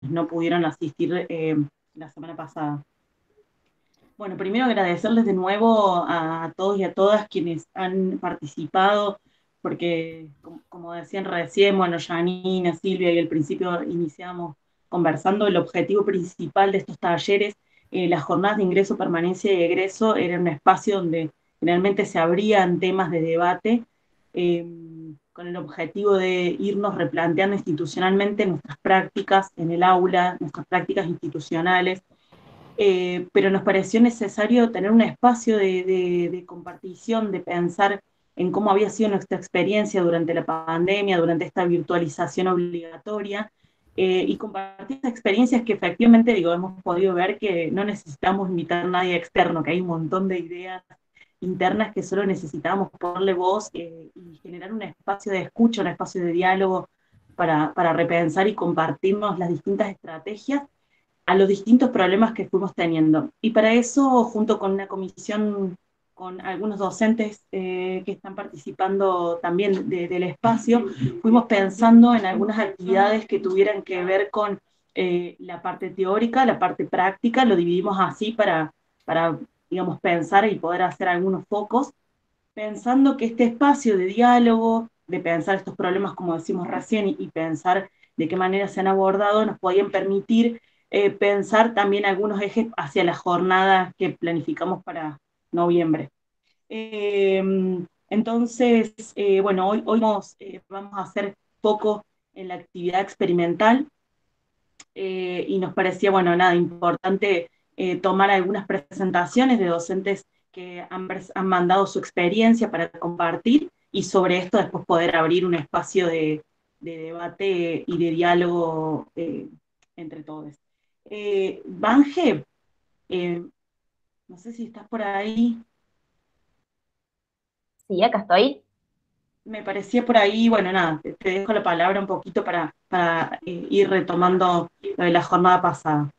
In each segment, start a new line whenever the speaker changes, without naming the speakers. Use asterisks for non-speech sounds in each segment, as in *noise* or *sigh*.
no pudieron asistir eh, la semana pasada. Bueno, primero agradecerles de nuevo a todos y a todas quienes han participado, porque como, decían recién, bueno, Janina, Silvia y al principio iniciamos conversando, el objetivo principal de estos talleres, eh, las jornadas de ingreso, permanencia y egreso, era un espacio donde generalmente se abrían temas de debate eh, con el objetivo de irnos replanteando institucionalmente nuestras prácticas en el aula, nuestras prácticas institucionales, eh, pero nos pareció necesario tener un espacio de, compartición, de pensar en cómo había sido nuestra experiencia durante la pandemia, durante esta virtualización obligatoria, eh, y compartir experiencias que efectivamente, digo, hemos podido ver que no necesitamos invitar a nadie externo, que hay un montón de ideas internas que solo necesitamos ponerle voz eh, y generar un espacio de escucha, un espacio de diálogo para, para repensar y compartirnos las distintas estrategias a los distintos problemas que fuimos teniendo. Y para eso, junto con una comisión con algunos docentes eh, que están participando también del espacio, fuimos pensando en algunas actividades que tuvieran que ver con eh, la parte teórica, la parte práctica, lo dividimos así para, para, digamos, pensar y poder hacer algunos focos, pensando que este espacio de diálogo, de pensar estos problemas, como decimos recién, y, pensar de qué manera se han abordado, nos podían permitir eh, pensar también algunos ejes hacia la jornada que planificamos para noviembre. Em, entonces, eh, bueno, hoy, hoy vamos, eh, a hacer poco en la actividad experimental y nos parecía, bueno, nada, importante tomar algunas presentaciones de docentes que han, han, mandado su experiencia para compartir y sobre esto después poder abrir un espacio de, de debate y de diálogo entre todos. Eh, Banje, eh, no sé si estás por ahí.
Sí, acá estoy.
Me parecía por ahí, bueno, nada, te, dejo la palabra un poquito para, para eh, ir retomando lo de la jornada pasada.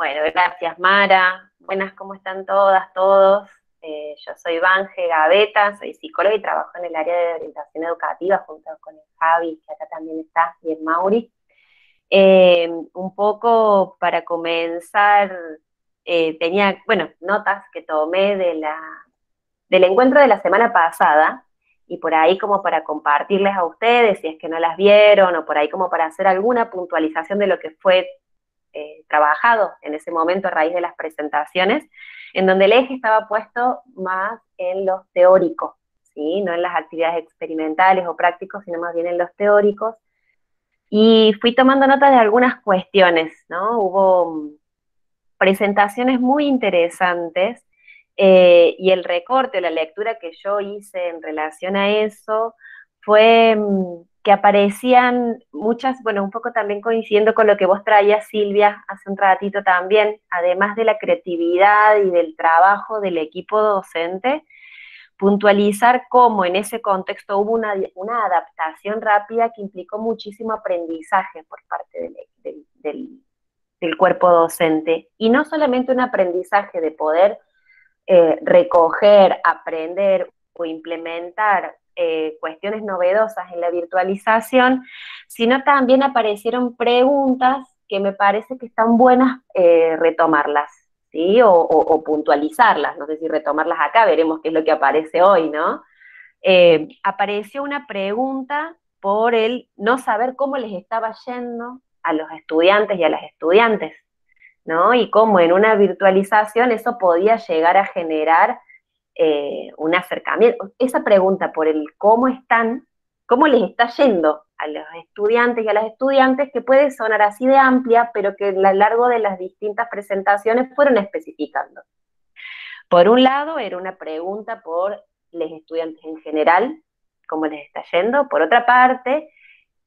Bueno, gracias Mara. Buenas, ¿cómo están todas, todos? Eh, yo soy Banje Gaveta, soy psicóloga y trabajo en el área de orientación educativa junto con el Javi, que acá también está, y el Mauri. Eh, un poco para comenzar, eh, tenía, bueno, notas que tomé de la, del encuentro de la semana pasada y por ahí como para compartirles a ustedes, si es que no las vieron, o por ahí como para hacer alguna puntualización de lo que fue eh, trabajado en ese momento a raíz de las presentaciones, en donde el eje estaba puesto más en los teóricos, ¿sí? no en las actividades experimentales o prácticos, sino más bien en los teóricos, y fui tomando nota de algunas cuestiones, ¿no? Hubo mm, presentaciones muy interesantes eh, y el recorte, la lectura que yo hice en relación a eso fue mm, que aparecían muchas, bueno, un poco también coincidiendo con lo que vos traías, Silvia, hace un ratito también, además de la creatividad y del trabajo del equipo docente, puntualizar cómo en ese contexto hubo una, adaptación rápida que implicó muchísimo aprendizaje por parte del, cuerpo docente. Y no solamente un aprendizaje de poder eh, recoger, aprender o implementar eh, cuestiones novedosas en la virtualización, sino también aparecieron preguntas que me parece que están buenas eh, retomarlas. ¿sí? O, puntualizarlas, no sé si retomarlas acá, veremos qué es lo que aparece hoy, ¿no? Eh, apareció una pregunta por el no saber cómo les estaba yendo a los estudiantes y a las estudiantes, ¿no? Y cómo en una virtualización eso podía llegar a generar eh, un acercamiento. Esa pregunta por el cómo están, cómo les está yendo a los estudiantes y a las estudiantes, que puede sonar así de amplia, pero que a lo largo de las distintas presentaciones fueron especificando. Por un lado, era una pregunta por los estudiantes en general, cómo les está yendo. Por otra parte,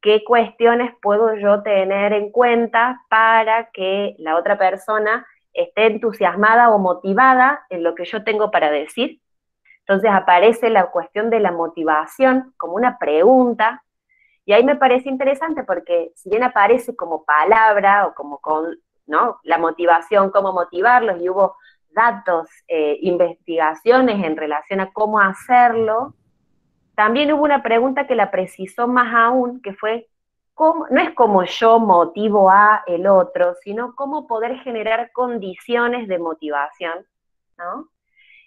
qué cuestiones puedo yo tener en cuenta para que la otra persona esté entusiasmada o motivada en lo que yo tengo para decir. Entonces aparece la cuestión de la motivación como una pregunta y ahí me parece interesante porque si bien aparece como palabra o como con, ¿no? La motivación, cómo motivarlos, y hubo datos, eh, investigaciones en relación a cómo hacerlo, también hubo una pregunta que la precisó más aún, que fue no es como yo motivo a el otro, sino cómo poder generar condiciones de motivación, ¿no?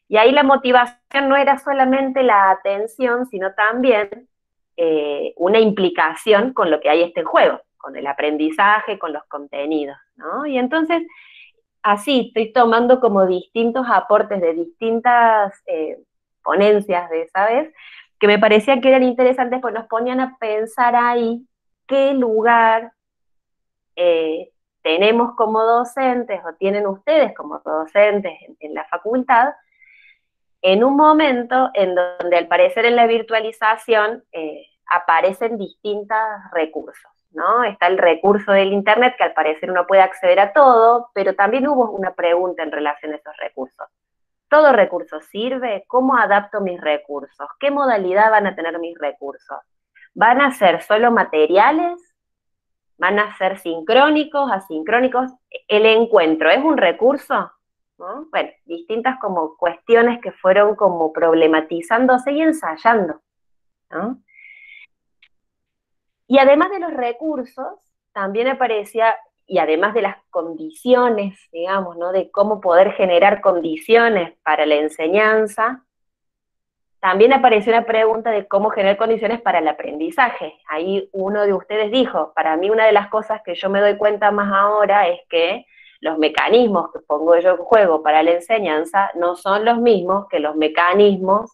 Y ahí la motivación no era solamente la atención, sino también eh, una implicación con lo que hay este juego, con el aprendizaje, con los contenidos, ¿no? Y entonces, así estoy tomando como distintos aportes de distintas eh, ponencias de esa vez, que me parecían que eran interesantes, pues nos ponían a pensar ahí qué lugar eh, tenemos como docentes o tienen ustedes como docentes en, la facultad, en un momento en donde al parecer en la virtualización eh, aparecen distintos recursos. ¿no? Está el recurso del Internet, que al parecer uno puede acceder a todo, pero también hubo una pregunta en relación a esos recursos. ¿Todo recurso sirve? ¿Cómo adapto mis recursos? ¿Qué modalidad van a tener mis recursos? ¿Van a ser solo materiales? ¿Van a ser sincrónicos, asincrónicos? ¿El encuentro es un recurso? Bueno, distintas como cuestiones que fueron como problematizándose y ensayando. Y además de los recursos, también aparecía, y además de las condiciones, digamos, ¿no? de cómo poder generar condiciones para la enseñanza, también apareció una pregunta de cómo generar condiciones para el aprendizaje. Ahí uno de ustedes dijo, para mí una de las cosas que yo me doy cuenta más ahora es que los mecanismos que pongo yo en juego para la enseñanza no son los mismos que los mecanismos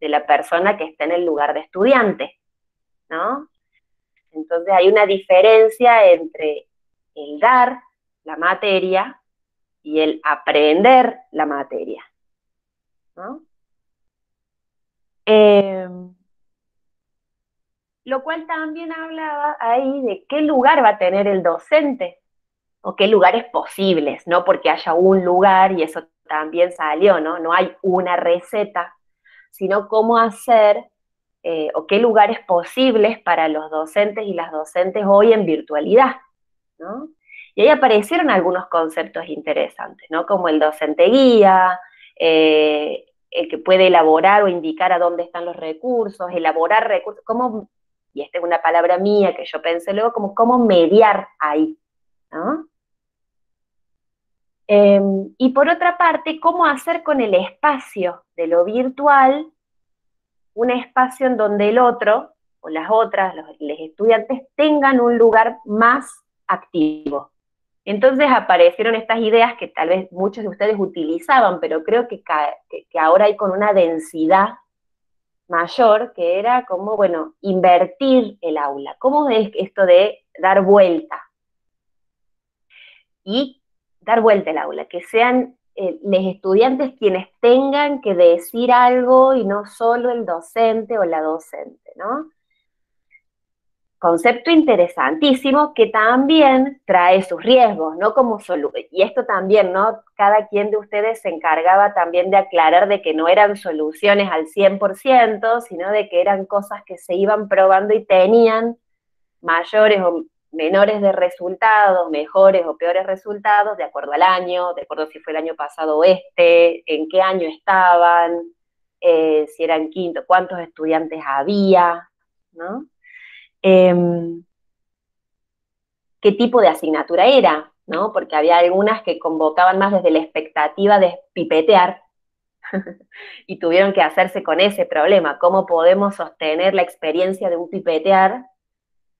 de la persona que está en el lugar de estudiante, ¿no? Entonces hay una diferencia entre el dar la materia y el aprender la materia, ¿no? Em, lo cual también hablaba ahí de qué lugar va a tener el docente o qué lugares posibles, no porque haya un lugar y eso también salió, ¿no? No hay una receta, sino cómo hacer eh, o qué lugares posibles para los docentes y las docentes hoy en virtualidad, ¿no? Y ahí aparecieron algunos conceptos interesantes, ¿no? Como el docente guía, eh, el que puede elaborar o indicar a dónde están los recursos, elaborar recursos, cómo, y esta es una palabra mía que yo pensé luego, como cómo mediar ahí, ¿no? Em, y por otra parte, cómo hacer con el espacio de lo virtual un espacio en donde el otro o las otras, los estudiantes, tengan un lugar más activo, entonces aparecieron estas ideas que tal vez muchos de ustedes utilizaban, pero creo que, ahora hay con una densidad mayor, que era como, bueno, invertir el aula. ¿Cómo es esto de dar vuelta? Y dar vuelta el aula, que sean eh, los estudiantes quienes tengan que decir algo y no solo el docente o la docente, ¿no? Concepto interesantísimo que también trae sus riesgos, ¿no? Como y esto también, ¿no? Cada quien de ustedes se encargaba también de aclarar de que no eran soluciones al 100%, sino de que eran cosas que se iban probando y tenían mayores o menores de resultados, mejores o peores resultados, de acuerdo al año, de acuerdo si fue el año pasado o este, en qué año estaban, eh, si eran quinto, cuántos estudiantes había, ¿no? Em, qué tipo de asignatura era, ¿no? Porque había algunas que convocaban más desde la expectativa de pipetear *laughs* y tuvieron que hacerse con ese problema, cómo podemos sostener la experiencia de un pipetear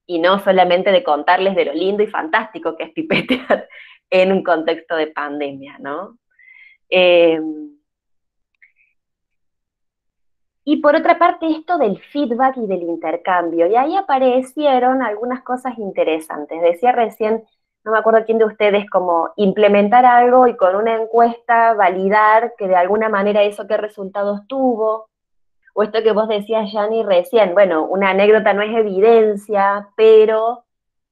y no solamente de contarles de lo lindo y fantástico que es pipetear *laughs* en un contexto de pandemia, ¿no? Em, y por otra parte, esto del feedback y del intercambio. Y ahí aparecieron algunas cosas interesantes. Decía recién, no me acuerdo quién de ustedes, como implementar algo y con una encuesta validar que de alguna manera eso qué resultados tuvo. O esto que vos decías, Yanni, recién, bueno, una anécdota no es evidencia, pero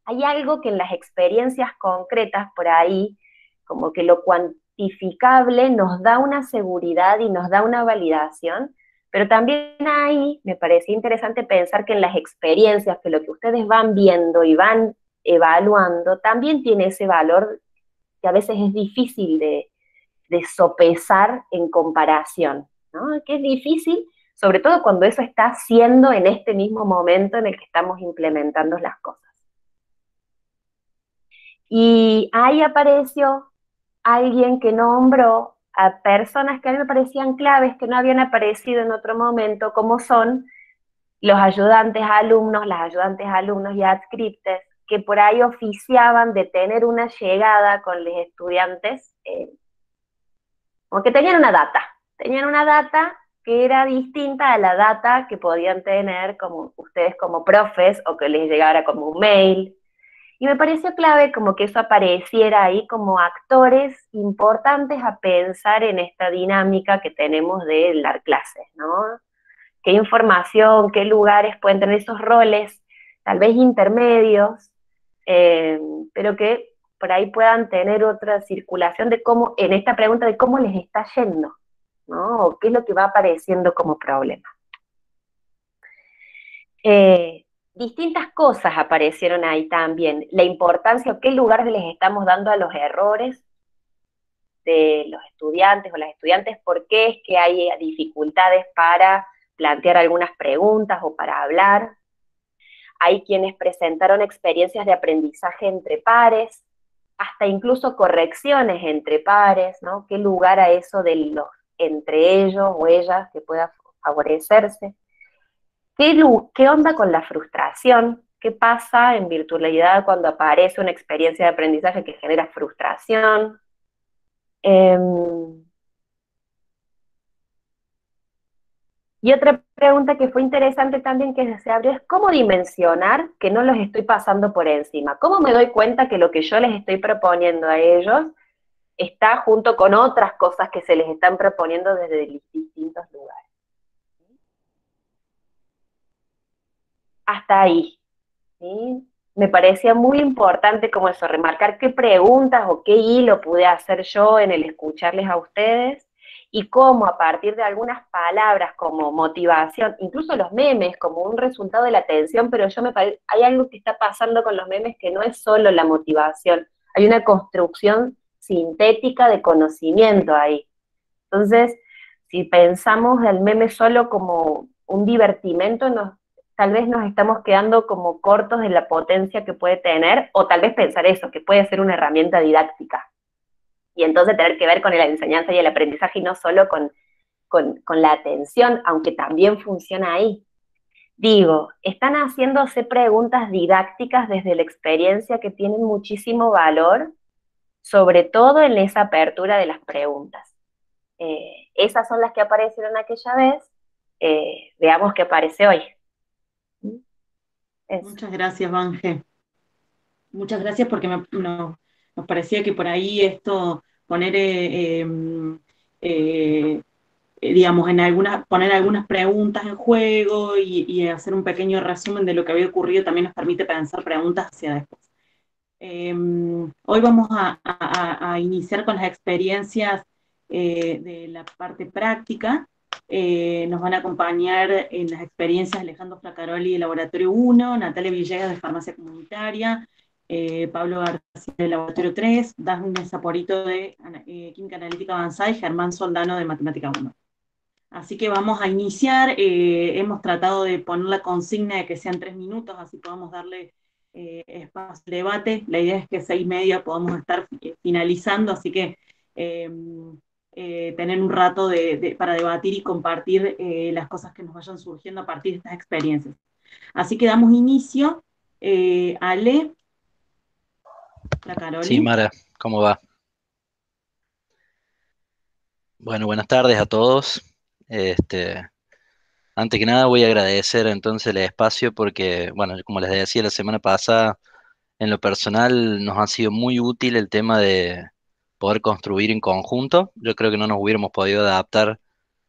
hay algo que en las experiencias concretas por ahí, como que lo cuantificable nos da una seguridad y nos da una validación pero también ahí me parecía interesante pensar que en las experiencias, que lo que ustedes van viendo y van evaluando, también tiene ese valor que a veces es difícil de, sopesar en comparación, ¿no? Que es difícil, sobre todo cuando eso está siendo en este mismo momento en el que estamos implementando las cosas. Y ahí apareció alguien que nombró a personas que a mí me parecían claves, que no habían aparecido en otro momento, como son los ayudantes alumnos, las ayudantes alumnos y adscriptes, que por ahí oficiaban de tener una llegada con los estudiantes, eh, tenían una data, tenían una data era distinta a la data que podían tener como ustedes como profes o que les llegara como un mail. Y me pareció clave como que eso apareciera ahí como actores importantes a pensar en esta dinámica que tenemos de dar clases, ¿no? ¿Qué información, qué lugares pueden tener esos roles, tal vez intermedios, eh, pero que por ahí puedan tener otra circulación de cómo, en esta pregunta de cómo les está yendo, O qué es lo que va apareciendo como problema. Eh, distintas cosas aparecieron ahí también. La importancia o qué lugar les estamos dando a los errores de los estudiantes o las estudiantes, por qué es que hay dificultades para plantear algunas preguntas o para hablar, hay quienes presentaron experiencias de aprendizaje entre pares, hasta incluso correcciones entre pares, ¿no? ¿Qué lugar a eso de los entre ellos o ellas que pueda favorecerse? ¿Qué, qué onda con la frustración? ¿Qué pasa en virtualidad cuando aparece una experiencia de aprendizaje que genera frustración? Em, Y otra pregunta que fue interesante también que se abrió es cómo dimensionar que no los estoy pasando por encima. ¿Cómo me doy cuenta que lo que yo les estoy proponiendo a ellos está junto con otras cosas que se les están proponiendo desde distintos lugares? Hasta ahí. Me parecía muy importante como eso, remarcar qué preguntas o qué hilo pude hacer yo en el escucharles a ustedes y cómo a partir de algunas palabras como motivación, incluso los memes como un resultado de la atención, pero yo me hay algo que está pasando con los memes que no es solo la motivación, hay una construcción sintética de conocimiento ahí. Entonces, si pensamos el meme solo como un divertimento, nos, tal vez nos estamos quedando como cortos de la potencia que puede tener, o tal vez pensar eso, que puede ser una herramienta didáctica y entonces tener que ver con la enseñanza y el aprendizaje y no solo con, la atención, aunque también funciona ahí. Digo, están haciéndose preguntas didácticas desde la experiencia que tienen muchísimo valor, sobre todo en esa apertura de las preguntas. Eh, esas son las que aparecieron aquella vez, eh, veamos qué aparece hoy.
Muchas gracias, Vanje. Muchas gracias porque nos parecía que por ahí esto poner, eh, em, digamos, en algunas, poner algunas preguntas en juego y, hacer un pequeño resumen de lo que había ocurrido también nos permite pensar preguntas hacia después. Em, hoy vamos a, iniciar con las experiencias de la parte práctica. nos van a acompañar en las experiencias Alejandro Flacaroli de Laboratorio 1, Natalia Villegas de Farmacia Comunitaria, eh, Pablo García de Laboratorio 3, Dafne Zaporito de eh, Química Analítica Avanzada y Germán Soldano de Matemática 1. Así que vamos a iniciar. Eh, hemos tratado de poner la consigna de que sean tres minutos, así podamos darle espacio al debate. La idea es que seis y media podamos estar finalizando, así que em, tener un rato para debatir y compartir las cosas que nos vayan surgiendo a partir de estas experiencias. Así que damos inicio. Ale,
Sí, Mara, ¿cómo va? Bueno, buenas tardes a todos. Este, antes que nada voy a agradecer entonces el espacio porque, bueno, como les decía la semana pasada, en lo personal nos ha sido muy útil el tema de poder construir en conjunto. Yo creo que no nos hubiéramos podido adaptar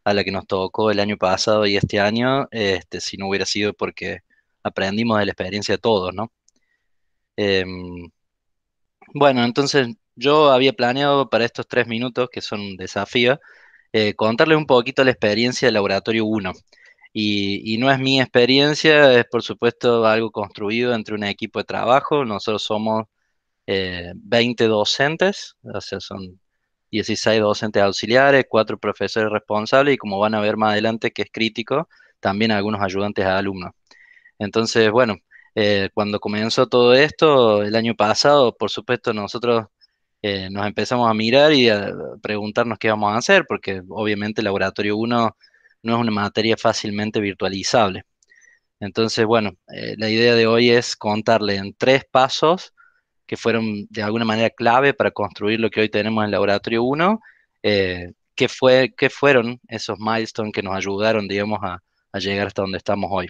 a la que nos tocó el año pasado y este año, este, si no hubiera sido porque aprendimos de la experiencia de todos, ¿no? Em, bueno, entonces yo había planeado para estos tres minutos, que son un desafío, eh, contarles un poquito la experiencia del Laboratorio 1. Y, no es mi experiencia, es por supuesto algo construido entre un equipo de trabajo. Nosotros somos 20 eh, docentes, o sea, son 16 docentes auxiliares, 4 profesores responsables y como van a ver más adelante que es crítico, también algunos ayudantes a alumnos. Entonces, bueno, Eh, cuando comenzó todo esto, el año pasado, por supuesto, nosotros eh, nos empezamos a mirar y a preguntarnos qué vamos a hacer, porque obviamente el Laboratorio 1 no es una materia fácilmente virtualizable. Entonces, bueno, eh, la idea de hoy es contarle en tres pasos que fueron de alguna manera clave para construir lo que hoy tenemos en el Laboratorio 1, eh, qué, fue, qué fueron esos milestones que nos ayudaron, digamos, a, llegar hasta donde estamos hoy.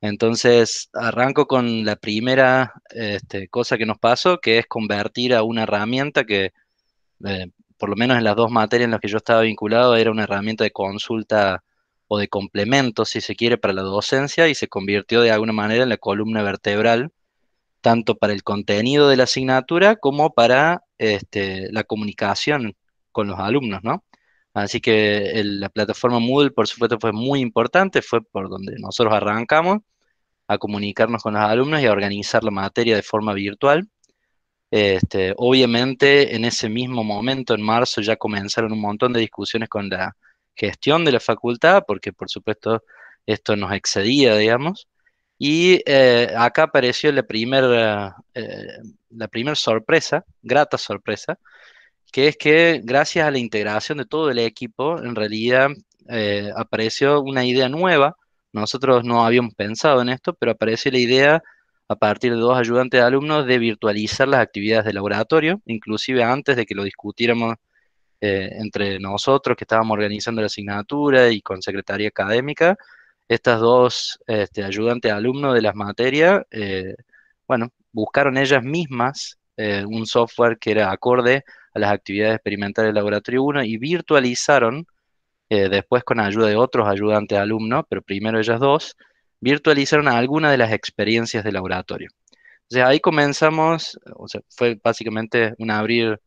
Entonces, arranco con la primera este, cosa que nos pasó, que es convertir a una herramienta que, eh, por lo menos en las dos materias en las que yo estaba vinculado, era una herramienta de consulta o de complemento, si se quiere, para la docencia y se convirtió de alguna manera en la columna vertebral, tanto para el contenido de la asignatura como para este, la comunicación con los alumnos, ¿no? Así que la plataforma Moodle, por supuesto, fue muy importante, fue por donde nosotros arrancamos a comunicarnos con los alumnos y a organizar la materia de forma virtual. Este, obviamente, en ese mismo momento, en marzo, ya comenzaron un montón de discusiones con la gestión de la facultad, porque por supuesto esto nos excedía, digamos. Y eh, acá apareció la primera eh, primer sorpresa, grata sorpresa, que es que gracias a la integración de todo el equipo, en realidad eh, apareció una idea nueva. Nosotros no habíamos pensado en esto, pero apareció la idea a partir de dos ayudantes alumnos de virtualizar las actividades de laboratorio, inclusive antes de que lo discutiéramos eh, entre nosotros que estábamos organizando la asignatura y con Secretaría Académica, estas dos este, ayudantes alumnos de las materias, eh, bueno, buscaron ellas mismas un software que era acorde a las actividades experimentales del Laboratorio 1 y virtualizaron, eh, después con ayuda de otros ayudantes alumnos, pero primero ellas dos, virtualizaron algunas de las experiencias del laboratorio. O sea, ahí comenzamos, o sea, fue básicamente un abrir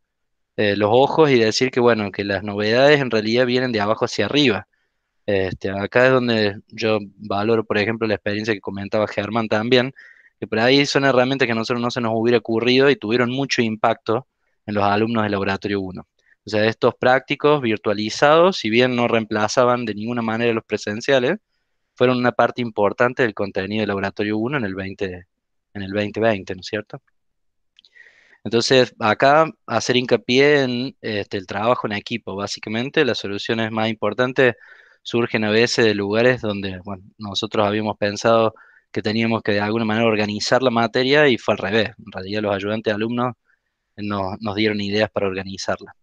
eh, los ojos y decir que, bueno, que las novedades en realidad vienen de abajo hacia arriba. Este, acá es donde yo valoro, por ejemplo, la experiencia que comentaba Germán también, que por ahí son herramientas que a nosotros no se nos hubiera ocurrido y tuvieron mucho impacto en los alumnos del laboratorio 1. O sea, estos prácticos virtualizados, si bien no reemplazaban de ninguna manera los presenciales, fueron una parte importante del contenido del laboratorio 1 en el, 20, en el 2020, ¿no es cierto? Entonces, acá hacer hincapié en este, el trabajo en equipo, básicamente, las soluciones más importantes surgen a veces de lugares donde nosotros habíamos pensado que teníamos que de alguna manera organizar la materia y fue al revés. En realidad los ayudantes alumnos nos, dieron ideas para organizarla.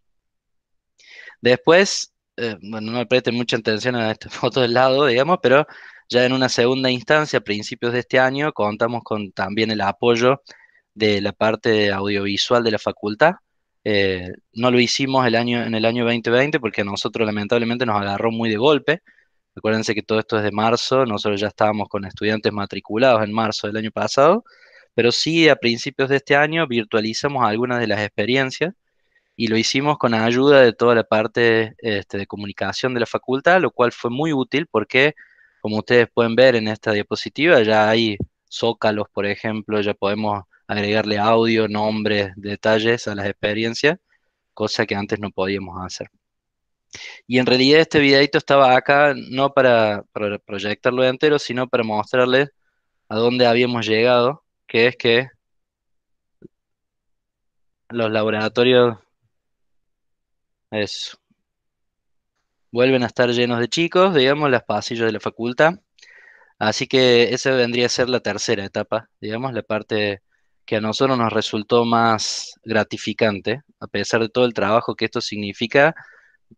Después, eh, bueno, no me presten mucha atención a *laughs* esta foto del lado, digamos, pero ya en una segunda instancia, a principios de este año, contamos con también el apoyo de la parte audiovisual de la facultad. Eh, no lo hicimos el año, en el año 2020 porque a nosotros lamentablemente nos agarró muy de golpe. Recuérdense que todo esto es de marzo, nosotros ya estábamos con estudiantes matriculados en marzo del año pasado pero sí a principios de este año virtualizamos algunas de las experiencias y lo hicimos con ayuda de toda la parte este, de comunicación de la facultad, lo cual fue muy útil porque, como ustedes pueden ver en esta diapositiva, ya hay zócalos, por ejemplo, ya podemos agregarle audio, nombres, detalles a las experiencias, cosa que antes no podíamos hacer. Y en realidad este videito estaba acá no para, para proyectarlo entero, sino para mostrarles a dónde habíamos llegado que es que los laboratorios vuelven a estar llenos de chicos, digamos, los pasillos de la facultad. Así que esa vendría a ser la tercera etapa, digamos, la parte que a nosotros nos resultó más gratificante, a pesar de todo el trabajo que esto significa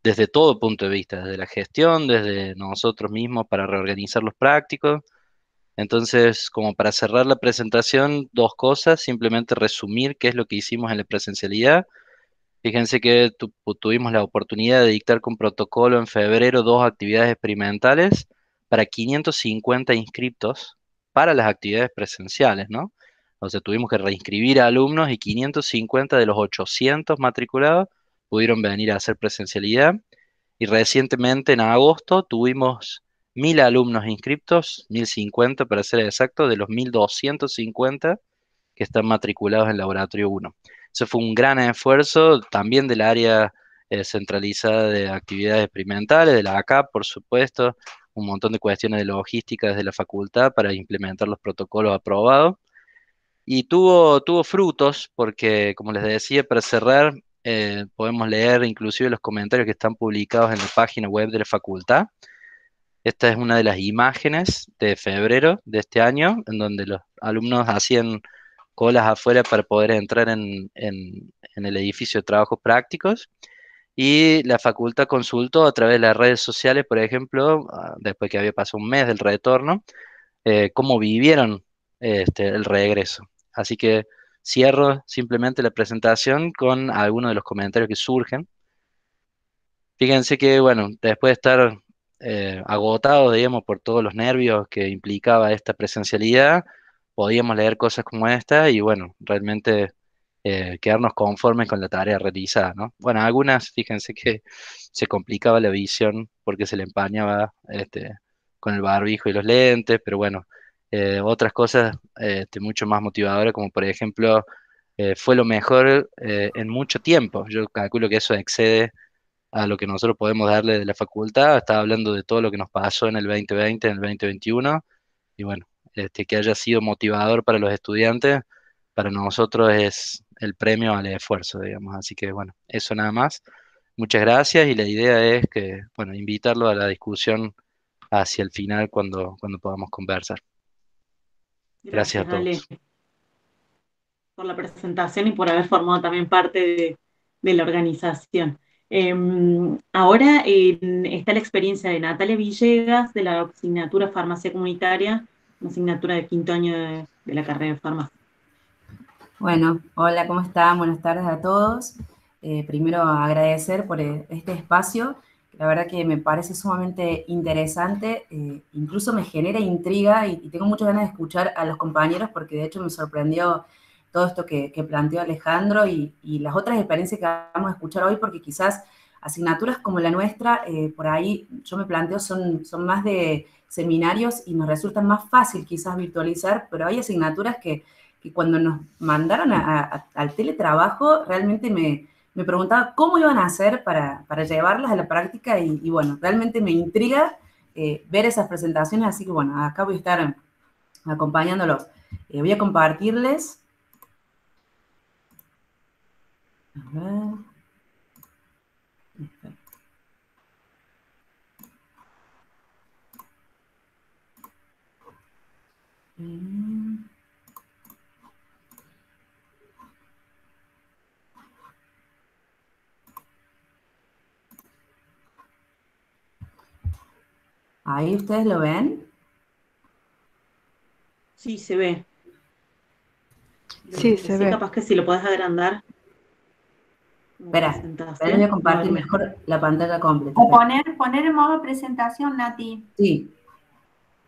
desde todo punto de vista, desde la gestión, desde nosotros mismos para reorganizar los prácticos, entonces, como para cerrar la presentación, dos cosas, simplemente resumir qué es lo que hicimos en la presencialidad. Fíjense que tuvimos la oportunidad de dictar con protocolo en febrero dos actividades experimentales para 550 inscriptos para las actividades presenciales, ¿no? O sea, tuvimos que reinscribir a alumnos y 550 de los 800 matriculados pudieron venir a hacer presencialidad. Y recientemente, en agosto, tuvimos mil alumnos inscriptos, 1050 para ser exacto, de los 1250 que están matriculados en Laboratorio 1. Eso fue un gran esfuerzo también del área eh, centralizada de actividades experimentales, de la ACAP, por supuesto, un montón de cuestiones de logística desde la facultad para implementar los protocolos aprobados. Y tuvo, tuvo frutos porque, como les decía, para cerrar, eh, podemos leer inclusive los comentarios que están publicados en la página web de la facultad. Esta es una de las imágenes de febrero de este año, en donde los alumnos hacían colas afuera para poder entrar en, el edificio de trabajos prácticos. Y la facultad consultó a través de las redes sociales, por ejemplo, ah, después que había pasado un mes del retorno, eh, cómo vivieron este, el regreso. Así que cierro simplemente la presentación con algunos de los comentarios que surgen. Fíjense que, bueno, después de estar eh, agotados, digamos, por todos los nervios que implicaba esta presencialidad, podíamos leer cosas como esta y, bueno, realmente eh, quedarnos conformes con la tarea realizada, ¿no? Bueno, algunas, fíjense que se complicaba la visión porque se le empañaba este, con el barbijo y los lentes, pero bueno, eh, otras cosas este, mucho más motivadoras, como por ejemplo, eh, fue lo mejor en mucho tiempo. Yo calculo que eso excede a lo que nosotros podemos darle de la facultad. Estaba hablando de todo lo que nos pasó en el 2020, en el 2021, y bueno, este, que haya sido motivador para los estudiantes, para nosotros es el premio al esfuerzo, digamos. Así que bueno, eso nada más. Muchas gracias y la idea es que, bueno, invitarlo a la discusión hacia el final cuando, cuando podamos conversar. Gracias, a todos.
por la presentación y por haber formado también parte de, la organización. Em, ahora está la experiencia de Natalia Villegas de la asignatura Farmacia Comunitaria, una asignatura de quinto año de, la carrera de farmacia.
Bueno, hola, ¿cómo están? Buenas tardes a todos. Eh, primero agradecer por e, este espacio, la verdad que me parece sumamente interesante, eh, incluso me genera intriga y, tengo muchas ganas de escuchar a los compañeros porque de hecho me sorprendió todo esto que, planteó Alejandro y, las otras experiencias que vamos a escuchar hoy porque quizás asignaturas como la nuestra, eh, por ahí yo me planteo, son, más de seminarios y nos resulta más fácil quizás virtualizar, pero hay asignaturas que que cuando nos mandaron al teletrabajo, realmente me, preguntaba cómo iban a hacer para, llevarlas a la práctica y, bueno, realmente me intriga eh, ver esas presentaciones, así que bueno, acá voy a estar acompañándolos. Eh, voy a compartirles. A ver. ¿Ahí ustedes lo ven?
Sí, se ve.
Sí, se ve.
Capaz que si lo puedes agrandar.
Espera, voy a compartir mejor la pantalla completa.
O poner, poner en modo presentación, Nati.
Sí.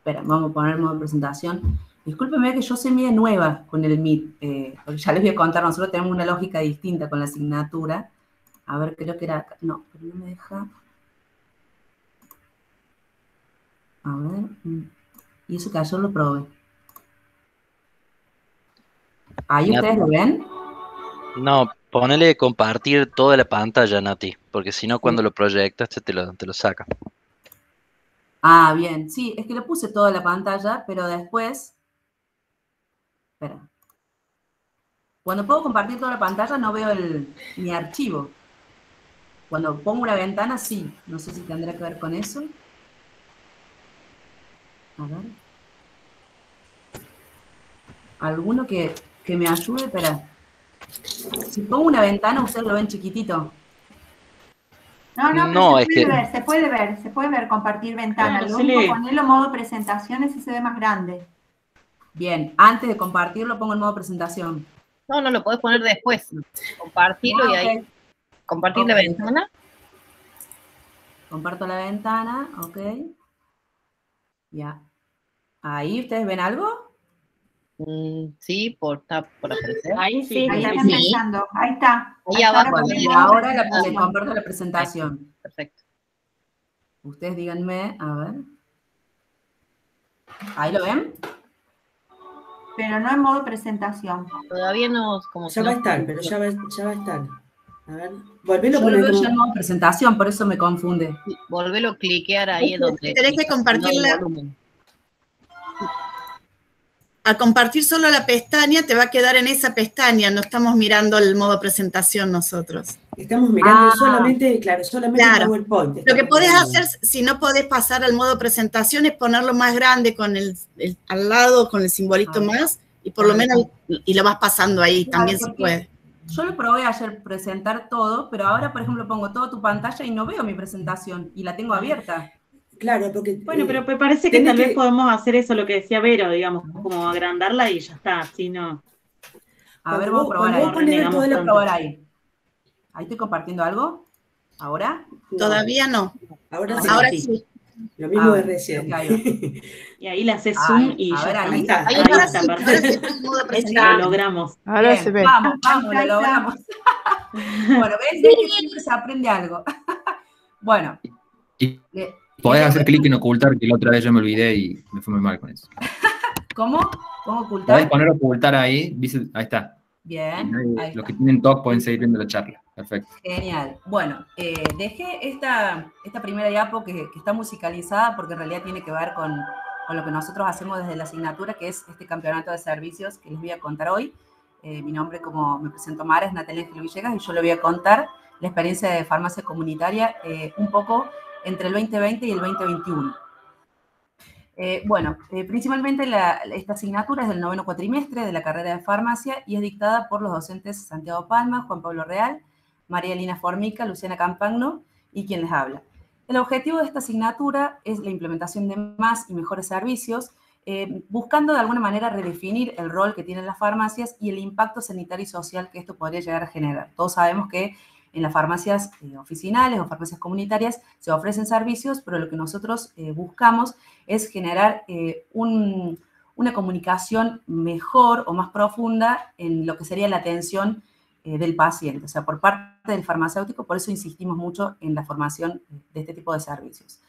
Espera, vamos a poner modo presentación. Discúlpeme que yo soy media nueva con el Meet, eh, porque ya les voy a contar, nosotros tenemos una lógica distinta con la asignatura. A ver, creo que era... No, pero no me deja... A ver. Mm. Y eso que ayer lo probé. ¿Ahí ustedes lo ven?
No, ponele compartir toda la pantalla, Nati, porque si no, cuando lo proyectas te lo, te lo saca.
Ah, bien. Sí, es que lo puse toda la pantalla, pero después. Espera. Cuando puedo compartir toda la pantalla no veo el, mi archivo. Cuando pongo una ventana, sí. No sé si tendrá que ver con eso. A ver. ¿Alguno que, me ayude? Espera. Si pongo una ventana, ustedes lo ven chiquitito.
No, no, se puede ver, se puede ver, se puede ver compartir ventana. Lo único ponerlo en modo presentaciones y se ve más grande.
Bien, antes de compartirlo pongo en modo presentación.
No, no, lo podés poner después. Compartirlo y ah, ahí. Compartir la ventana.
Comparto la ventana, ok. Ya. ¿Ahí ustedes ven algo?
Mm, sí, por, está por aparecer.
Ahí sí, ahí está empezando. Ahí está.
Ahí, abajo. ahora les comparto la presentación.
Perfecto.
Ustedes díganme, a ver. ¿Ahí lo ven?
Pero no en modo presentación.
Todavía no.
Como ya va a estar, pero ya va, ya va a estar.
A ver, volvelo a poner. Yo ya no presentación, por eso me confunde.
volvelo a cliquear ahí donde.
Tenés que compartirla. A compartir solo la pestaña, te va a quedar en esa pestaña, no estamos mirando el modo presentación nosotros.
Estamos mirando ah. solamente, claro, solamente
el PowerPoint. Lo que podés hacer, si no podés pasar al modo presentación, es ponerlo más grande con el, al lado, con el simbolito ah. más, y por lo menos, y lo vas pasando ahí, también se puede.
Yo lo probé ayer presentar todo, pero ahora, por ejemplo, pongo toda tu pantalla y no veo mi presentación y la tengo abierta.
Claro, porque.
Bueno, pero me parece que tal vez podemos hacer eso, lo que decía Vero, digamos, como agrandarla y ya está, si no.
A ver, vamos a probar ahí. a probar ahí. Ahí estoy compartiendo algo. ¿Ahora?
Todavía no.
Ahora sí. Ahora sí. Lo mismo de recién. *laughs*
y ahí le haces zoom y ya ahí está. Ahí está, Lo logramos.
Ahora se ve. Vamos, vamos, lo logramos. *laughs* bueno, ves que siempre se aprende algo. *laughs* bueno.
Y podés hacer clic en ocultar, que la otra vez yo me olvidé y me fue muy mal con eso. *laughs*
¿Cómo? ¿Cómo ocultar?
Podés poner ocultar ahí, ahí está.
Bien.
los que tienen talk pueden seguir viendo la charla. Perfecto.
Genial. Bueno, eh, dejé esta, esta primera diapo que, está musicalizada porque en realidad tiene que ver con, lo que nosotros hacemos desde la asignatura, que es este campeonato de servicios que les voy a contar hoy. Eh, mi nombre, como me presento Mara, es Natalia Ángel Villegas y yo le voy a contar la experiencia de farmacia comunitaria eh, un poco entre el 2020 y el 2021. Eh, bueno, eh, principalmente esta asignatura es del noveno cuatrimestre de la carrera de farmacia y es dictada por los docentes Santiago Palma, Juan Pablo Real, María Lina Formica, Luciana Campagno y quien les habla. El objetivo de esta asignatura es la implementación de más y mejores servicios, eh, buscando de alguna manera redefinir el rol que tienen las farmacias y el impacto sanitario y social que esto podría llegar a generar. Todos sabemos que en las farmacias eh, oficinales o farmacias comunitarias se ofrecen servicios, pero lo que nosotros eh, buscamos es generar eh, una comunicación mejor o más profunda en lo que sería la atención del paciente, o sea, por parte del farmacéutico, por eso insistimos mucho en la formación de este tipo de servicios.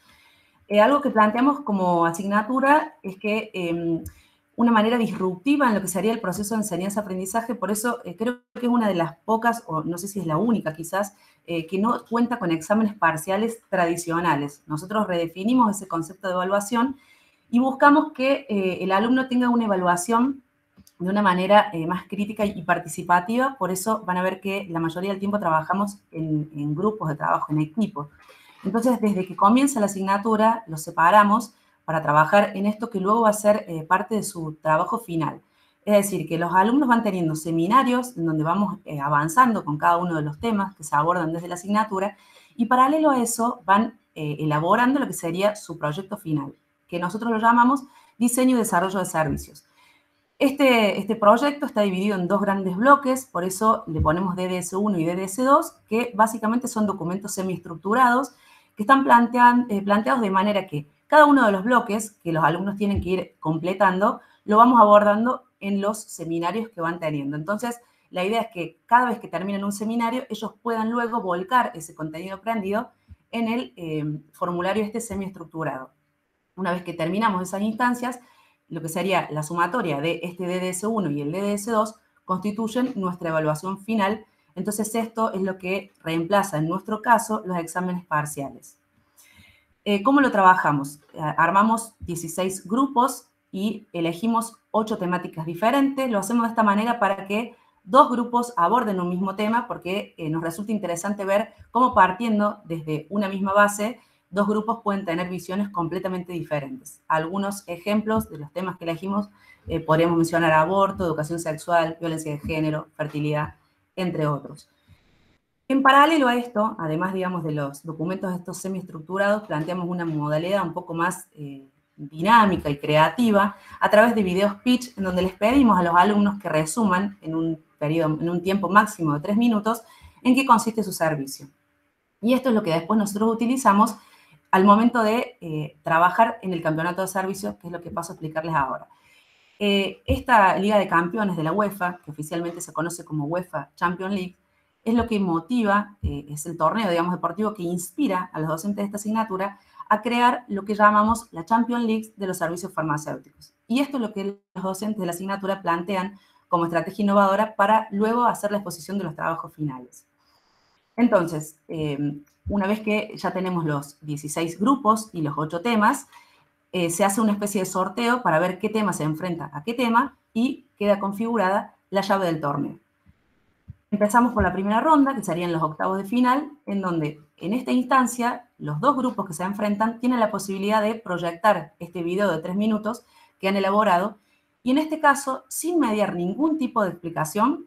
algo que planteamos como asignatura es que em, una manera disruptiva en lo que sería el proceso de enseñanza-aprendizaje, por eso eh, creo que es una de las pocas, o no sé si es la única quizás, eh, que no cuenta con exámenes parciales tradicionales. Nosotros redefinimos ese concepto de evaluación y buscamos que eh, el alumno tenga una evaluación de una manera más crítica y participativa, por eso van a ver que la mayoría del tiempo trabajamos en, en grupos de trabajo, en equipos. Entonces, desde que comienza la asignatura, los separamos para trabajar en esto que luego va a ser eh, parte de su trabajo final. Es decir, que los alumnos van teniendo seminarios en donde vamos eh, avanzando con cada uno de los temas que se abordan desde la asignatura y paralelo a eso van eh, elaborando lo que sería su proyecto final, que nosotros lo llamamos diseño y desarrollo de servicios. Este, este proyecto está dividido en dos grandes bloques, por eso le ponemos DDS1 y DDS2, que básicamente son documentos semiestructurados que están planteados de manera que cada uno de los bloques que los alumnos tienen que ir completando, lo vamos abordando en los seminarios que van teniendo. Entonces, la idea es que cada vez que terminen un seminario, ellos puedan luego volcar ese contenido aprendido en el eh, formulario este semiestructurado. Una vez que terminamos esas instancias, lo que sería la sumatoria de este DDS1 y el DDS2 constituyen nuestra evaluación final. Entonces, esto es lo que reemplaza en nuestro caso los exámenes parciales. Eh, ¿Cómo lo trabajamos? Eh, armamos 16 grupos y elegimos 8 temáticas diferentes. Lo hacemos de esta manera para que dos grupos aborden un mismo tema porque eh, nos resulta interesante ver cómo partiendo desde una misma base, dos grupos pueden tener visiones completamente diferentes. Algunos ejemplos de los temas que elegimos podríamos mencionar aborto, educación sexual, violencia de género, fertilidad, entre otros. En paralelo a esto, además, digamos, de los documentos estos semiestructurados, planteamos una modalidad un poco más eh, dinámica y creativa a través de videos pitch, en donde les pedimos a los alumnos que resuman en un periodo, en un tiempo máximo de tres minutos, en qué consiste su servicio. Y esto es lo que después nosotros utilizamos al momento de eh, trabajar en el campeonato de servicios, que es lo que paso a explicarles ahora. Eh, esta Liga de Campeones de la UEFA, que oficialmente se conoce como UEFA Champions League, es lo que motiva, eh, es el torneo, digamos, deportivo que inspira a los docentes de esta asignatura a crear lo que llamamos la Champions League de los servicios farmacéuticos. Y esto es lo que los docentes de la asignatura plantean como estrategia innovadora para luego hacer la exposición de los trabajos finales. Entonces, em, una vez que ya tenemos los 16 grupos y los 8 temas, eh, se hace una especie de sorteo para ver qué tema se enfrenta a qué tema y queda configurada la llave del torneo. Empezamos con la primera ronda, que serían los octavos de final, en donde en esta instancia los dos grupos que se enfrentan tienen la posibilidad de proyectar este video de tres minutos que han elaborado y en este caso, sin mediar ningún tipo de explicación,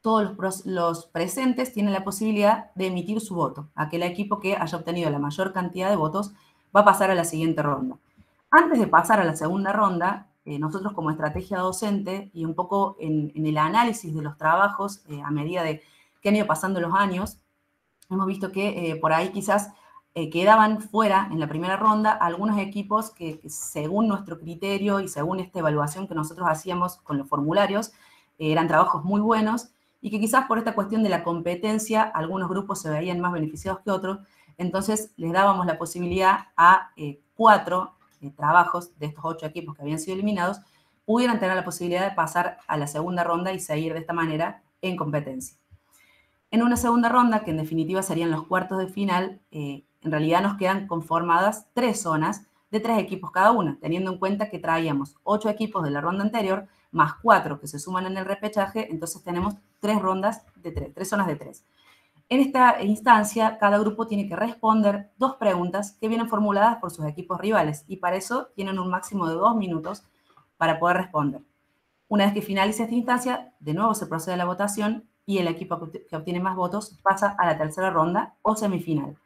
todos los, los, presentes tienen la posibilidad de emitir su voto. Aquel equipo que haya obtenido la mayor cantidad de votos va a pasar a la siguiente ronda. Antes de pasar a la segunda ronda, eh, nosotros como estrategia docente y un poco en, el análisis de los trabajos eh, a medida de que han ido pasando los años, hemos visto que eh, por ahí quizás quedaban fuera en la primera ronda algunos equipos que, según nuestro criterio y según esta evaluación que nosotros hacíamos con los formularios, eran trabajos muy buenos y que quizás por esta cuestión de la competencia algunos grupos se veían más beneficiados que otros, entonces les dábamos la posibilidad a cuatro trabajos de estos ocho equipos que habían sido eliminados pudieran tener la posibilidad de pasar a la segunda ronda y seguir de esta manera en competencia. En una segunda ronda, que en definitiva serían los cuartos de final, eh, en realidad nos quedan conformadas tres zonas de tres equipos cada una, teniendo en cuenta que traíamos ocho equipos de la ronda anterior, más cuatro que se suman en el repechaje, entonces tenemos tres rondas de tres, tres zonas de tres. En esta instancia, cada grupo tiene que responder dos preguntas que vienen formuladas por sus equipos rivales y para eso tienen un máximo de dos minutos para poder responder. Una vez que finalice esta instancia, de nuevo se procede a la votación y el equipo que obtiene más votos pasa a la tercera ronda o semifinal.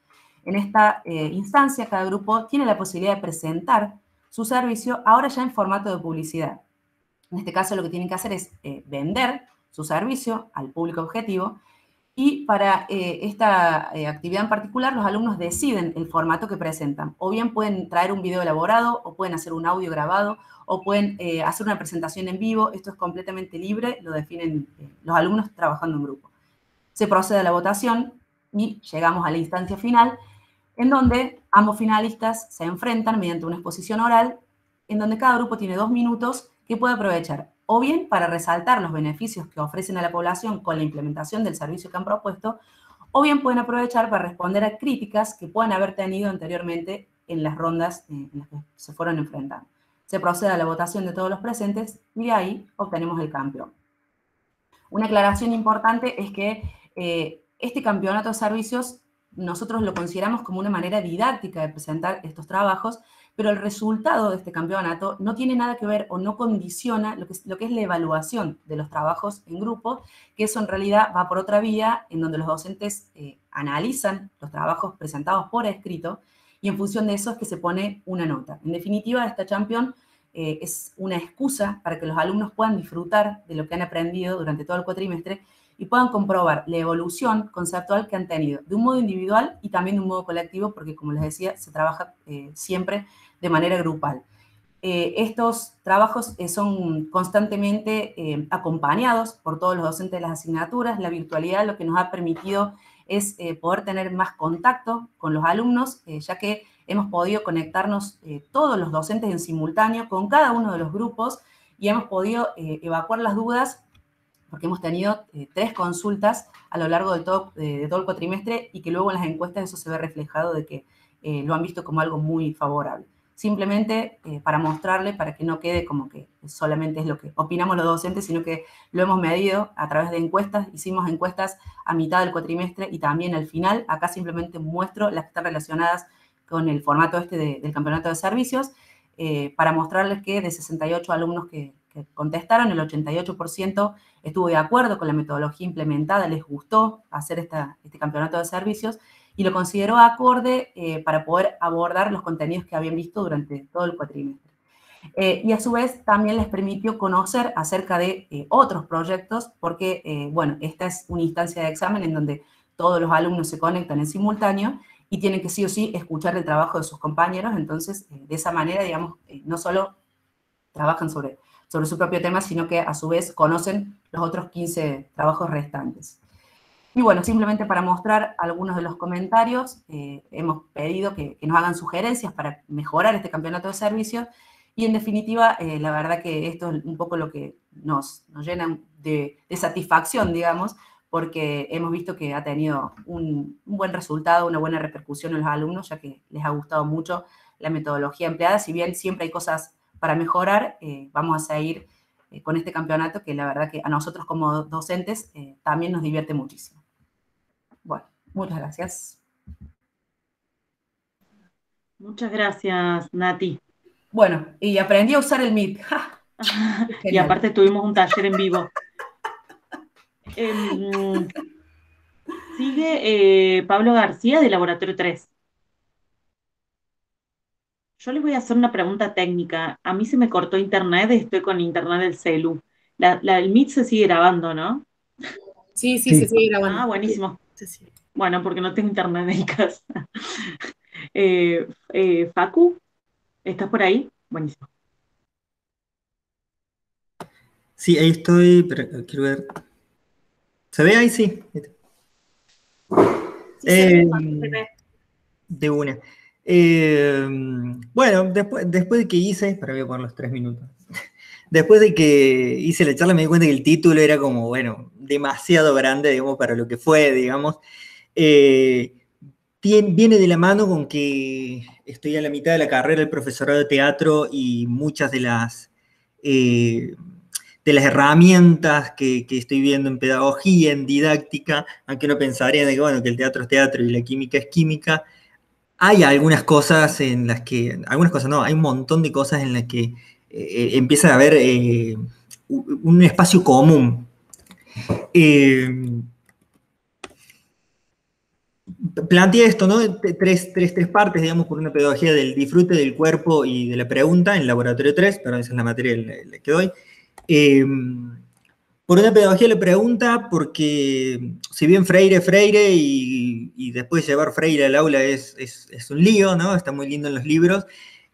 En esta eh, instancia, cada grupo tiene la posibilidad de presentar su servicio ahora ya en formato de publicidad. En este caso, lo que tienen que hacer es eh, vender su servicio al público objetivo y para eh, esta eh, actividad en particular, los alumnos deciden el formato que presentan. O bien pueden traer un video elaborado, o pueden hacer un audio grabado, o pueden eh, hacer una presentación en vivo. Esto es completamente libre, lo definen los alumnos trabajando en grupo. Se procede a la votación y llegamos a la instancia final, en donde ambos finalistas se enfrentan mediante una exposición oral, en donde cada grupo tiene dos minutos que puede aprovechar o bien para resaltar los beneficios que ofrecen a la población con la implementación del servicio que han propuesto, o bien pueden aprovechar para responder a críticas que puedan haber tenido anteriormente en las rondas eh, en las que se fueron enfrentando. Se procede a la votación de todos los presentes y de ahí obtenemos el campeón. Una aclaración importante es que eh, este campeonato de servicios nosotros lo consideramos como una manera didáctica de presentar estos trabajos pero el resultado de este campeonato no tiene nada que ver o no condiciona lo que, es, lo que es la evaluación de los trabajos en grupo, que eso en realidad va por otra vía, en donde los docentes eh, analizan los trabajos presentados por escrito y en función de eso es que se pone una nota. En definitiva, esta Champion eh, es una excusa para que los alumnos puedan disfrutar de lo que han aprendido durante todo el cuatrimestre y puedan comprobar la evolución conceptual que han tenido de un modo individual y también de un modo colectivo, porque como les decía, se trabaja eh, siempre de manera grupal. Eh, estos trabajos eh, son constantemente acompañados por todos los docentes de las asignaturas. La virtualidad lo que nos ha permitido es poder tener más contacto con los alumnos, ya que hemos podido conectarnos todos los docentes en simultáneo con cada uno de los grupos y hemos podido evacuar las dudas porque hemos tenido eh, tres consultas a lo largo de todo, de todo, el cuatrimestre y que luego en las encuestas eso se ve reflejado de que eh, lo han visto como algo muy favorable. Simplemente eh, para mostrarle, para que no quede como que solamente es lo que opinamos los docentes, sino que lo hemos medido a través de encuestas. Hicimos encuestas a mitad del cuatrimestre y también al final. Acá simplemente muestro las que están relacionadas con el formato este del campeonato de servicios, para mostrarles que de 68 alumnos que, que contestaron, el 88% estuvo de acuerdo con la metodología implementada, les gustó hacer este campeonato de servicios y lo consideró acorde eh, para poder abordar los contenidos que habían visto durante todo el cuatrimestre. Eh, y a su vez también les permitió conocer acerca de eh, otros proyectos, porque, bueno, esta es una instancia de examen en donde todos los alumnos se conectan en simultáneo y tienen que sí o sí escuchar el trabajo de sus compañeros, entonces de esa manera, digamos, no solo trabajan sobre sobre su propio tema, sino que a su vez conocen los otros 15 trabajos restantes. Y bueno, simplemente para mostrar algunos de los comentarios, eh, hemos pedido que, nos hagan sugerencias para mejorar este campeonato de servicios y en definitiva, eh, la verdad que esto es un poco lo que nos, nos llena de, de satisfacción, digamos, porque hemos visto que ha tenido un, buen resultado, una buena repercusión en los alumnos, ya que les ha gustado mucho la metodología empleada. Si bien siempre hay cosas para mejorar, eh, vamos a seguir eh, con este campeonato que la verdad que a nosotros como docentes eh, también nos divierte muchísimo. Bueno, muchas gracias.
Muchas gracias, Nati.
Bueno, y aprendí a usar el Meet. *laughs* *laughs*
y aparte tuvimos un taller en vivo. *laughs* Em, sigue Pablo García de Laboratorio 3. Yo les voy a hacer una pregunta técnica. A mí se me cortó internet, estoy con internet del celu. La, el Meet se sigue grabando, ¿no?
Sí, sí, se sigue grabando.
Ah, buenísimo. Bueno, porque no tengo internet en casa. *laughs* Eh, eh, Facu, ¿estás por ahí? Buenísimo.
Sí, ahí estoy, pero quiero ver. ¿Se ve ahí? Sí. Eh, de una. Eh, bueno, después, después de que hice, para voy a poner los tres minutos. *laughs* Después de que hice la charla me di cuenta que el título era como, bueno, demasiado grande, digamos, para lo que fue, digamos. Eh, viene de la mano con que estoy a la mitad de la carrera del profesorado de teatro y muchas de las, eh, de las herramientas que, estoy viendo en pedagogía, en didáctica, aunque no pensaría de bueno, que el teatro es teatro y la química es química, hay algunas cosas en las que, algunas cosas no, hay un montón de cosas en las que eh, eh, empieza a haber eh, un espacio común. plantea esto, ¿no? Tres, tres, tres, partes, digamos, por una pedagogía del disfrute del cuerpo y de la pregunta en laboratorio 3, pero esa es la materia que doy. Por una pedagogía le pregunta, porque si bien Freire, Freire, y, después llevar Freire al aula es, un lío, ¿no? Está muy lindo en los libros.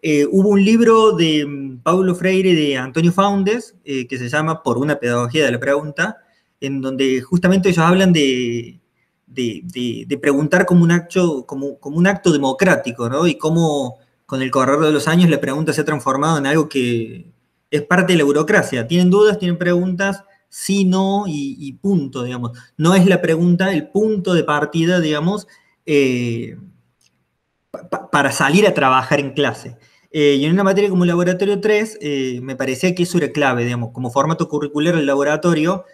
Eh, hubo un libro de mm, Paulo Freire y de Antonio Faundes, eh, que se llama Por una pedagogía de la pregunta, en donde justamente ellos hablan de, de, preguntar como un, acto, como, como un acto democrático, ¿no? Y cómo con el correr de los años la pregunta se ha transformado en algo que es parte de la burocracia. Tienen dudas, tienen preguntas, sí, no y, punto, digamos. No es la pregunta, el punto de partida, digamos, eh, para salir a trabajar en clase. Eh, y en una materia como Laboratorio 3, eh, me parecía que eso era clave, digamos, como formato curricular del laboratorio,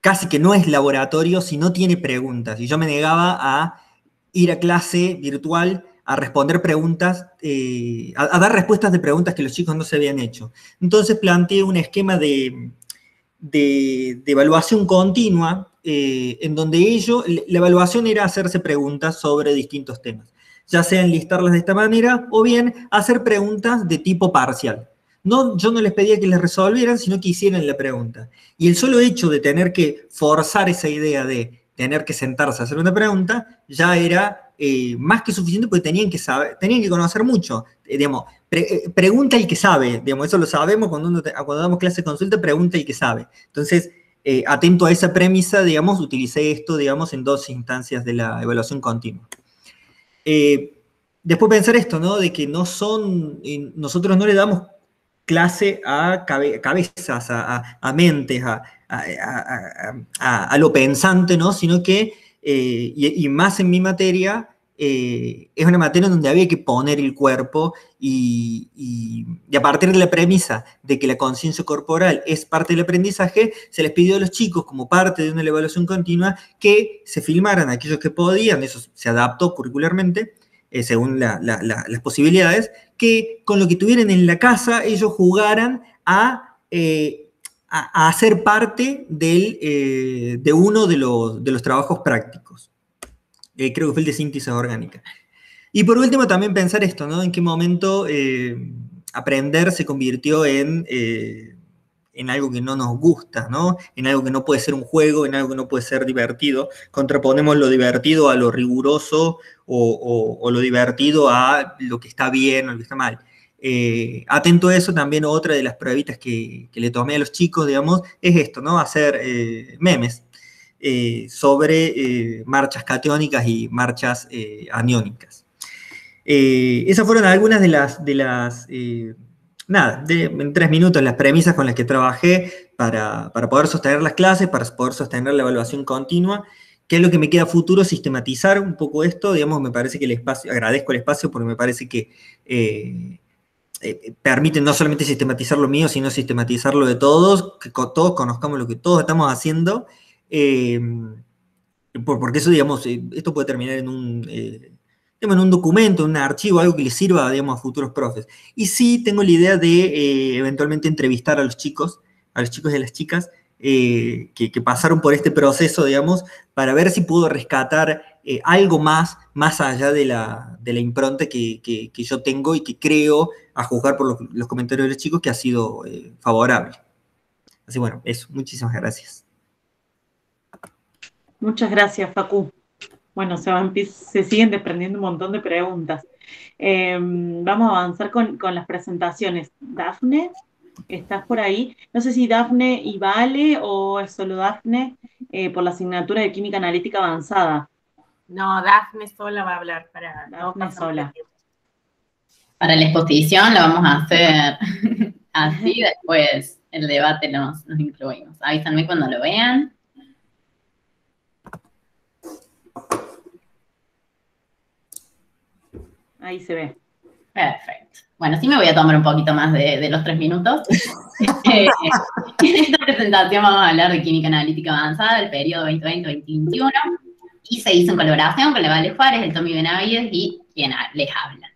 casi que no es laboratorio si no tiene preguntas. Y yo me negaba a ir a clase virtual a responder preguntas, eh, a, dar respuestas de preguntas que los chicos no se habían hecho. Entonces planteé un esquema de, de, evaluación continua, eh, en donde ello, la evaluación era hacerse preguntas sobre distintos temas, ya sea enlistarlas de esta manera o bien hacer preguntas de tipo parcial. No, yo no les pedía que les resolvieran, sino que hicieran la pregunta. Y el solo hecho de tener que forzar esa idea de tener que sentarse a hacer una pregunta, ya era eh, más que suficiente porque tenían que saber, tenían que conocer mucho. Eh, digamos, eh, pregunta el que sabe, digamos, eso lo sabemos cuando, cuando damos clase de consulta, pregunta el que sabe. Entonces, atento a esa premisa, digamos, utilicé esto, digamos, en dos instancias de la evaluación continua. después pensar esto, ¿no? De que no son, nosotros no le damos clase a cabezas, a, mentes, a, a, lo pensante, ¿no? Sino que, y, más en mi materia, eh, es una materia donde había que poner el cuerpo y, a partir de la premisa de que la conciencia corporal es parte del aprendizaje, se les pidió a los chicos, como parte de una evaluación continua, que se filmaran aquellos que podían, eso se adaptó curricularmente, eh, según las posibilidades, que con lo que tuvieran en la casa ellos jugaran a... Eh, a, hacer parte del, de uno de los, trabajos prácticos. Eh, creo que fue el de síntesis orgánica. Y por último, también pensar esto, ¿no? En qué momento eh, aprender se convirtió en, eh, en algo que no nos gusta, ¿no? En algo que no puede ser un juego, en algo que no puede ser divertido. Contraponemos lo divertido a lo riguroso o, lo divertido a lo que está bien o lo que está mal. Atento a eso, también otra de las pruebitas que, que, le tomé a los chicos, digamos, es esto, ¿no? Hacer memes. Eh, sobre eh, marchas cateónicas y marchas eh, aniónicas. esas fueron algunas de las, de las, de nada, en tres minutos las premisas con las que trabajé para, poder sostener las clases, para poder sostener la evaluación continua. ¿Qué es lo que me queda futuro? Sistematizar un poco esto, digamos, me parece que el espacio, agradezco el espacio porque me parece que eh, eh, permite no solamente sistematizar lo mío, sino sistematizar lo de todos, que todos conozcamos lo que todos estamos haciendo, eh, porque eso, digamos, esto puede terminar en un en un documento, en un archivo, algo que les sirva, digamos, a futuros profes. Y sí tengo la idea de eh, eventualmente entrevistar a los chicos, a los chicos y a las chicas eh, que, pasaron por este proceso, digamos, para ver si puedo rescatar eh, algo más, más allá de la, de la impronta que, yo tengo y que creo, a juzgar por los, los comentarios de los chicos, que ha sido favorable. Así bueno, eso, muchísimas gracias.
Muchas gracias, Facu. Bueno, se, van, se siguen desprendiendo un montón de preguntas. Em, vamos a avanzar con, las presentaciones. Dafne, ¿estás por ahí? No sé si Dafne y Vale o es solo Dafne eh, por la asignatura de Química Analítica Avanzada.
No, Dafne sola va a hablar para
Dafne sola.
Para la exposición lo vamos a hacer *laughs* así, después el debate nos, nos incluimos. Avísanme cuando lo vean.
Ahí se ve.
Perfecto. Bueno, sí me voy a tomar un poquito más de, los tres minutos. *laughs* *laughs* Eh, en esta presentación vamos a hablar de química analítica avanzada del periodo 2020-2021 y se hizo en colaboración con la Vale Juárez, el Tommy Benavides y quien les habla.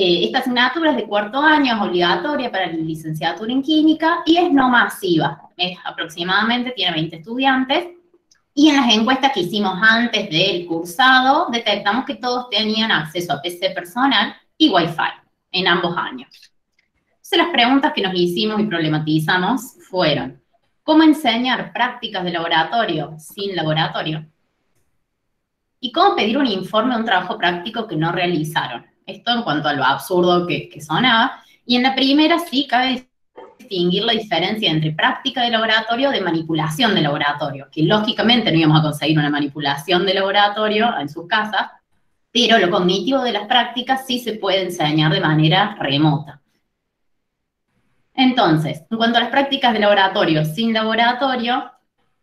Eh, esta asignatura es de cuarto año, es obligatoria para la licenciatura en química y es no masiva. Es aproximadamente, tiene 20 estudiantes y en las encuestas que hicimos antes del cursado, detectamos que todos tenían acceso a PC personal y Wi-Fi en ambos años. Entonces, las preguntas que nos hicimos y problematizamos fueron, ¿cómo enseñar prácticas de laboratorio sin laboratorio? ¿Y cómo pedir un informe de un trabajo práctico que no realizaron? Esto en cuanto a lo absurdo que, sonaba. Y en la primera sí cabe distinguir la diferencia entre práctica de laboratorio de manipulación de laboratorio, que lógicamente no íbamos a conseguir una manipulación de laboratorio en sus casas, pero lo cognitivo de las prácticas sí se puede enseñar de manera remota. Entonces, en cuanto a las prácticas de laboratorio sin laboratorio,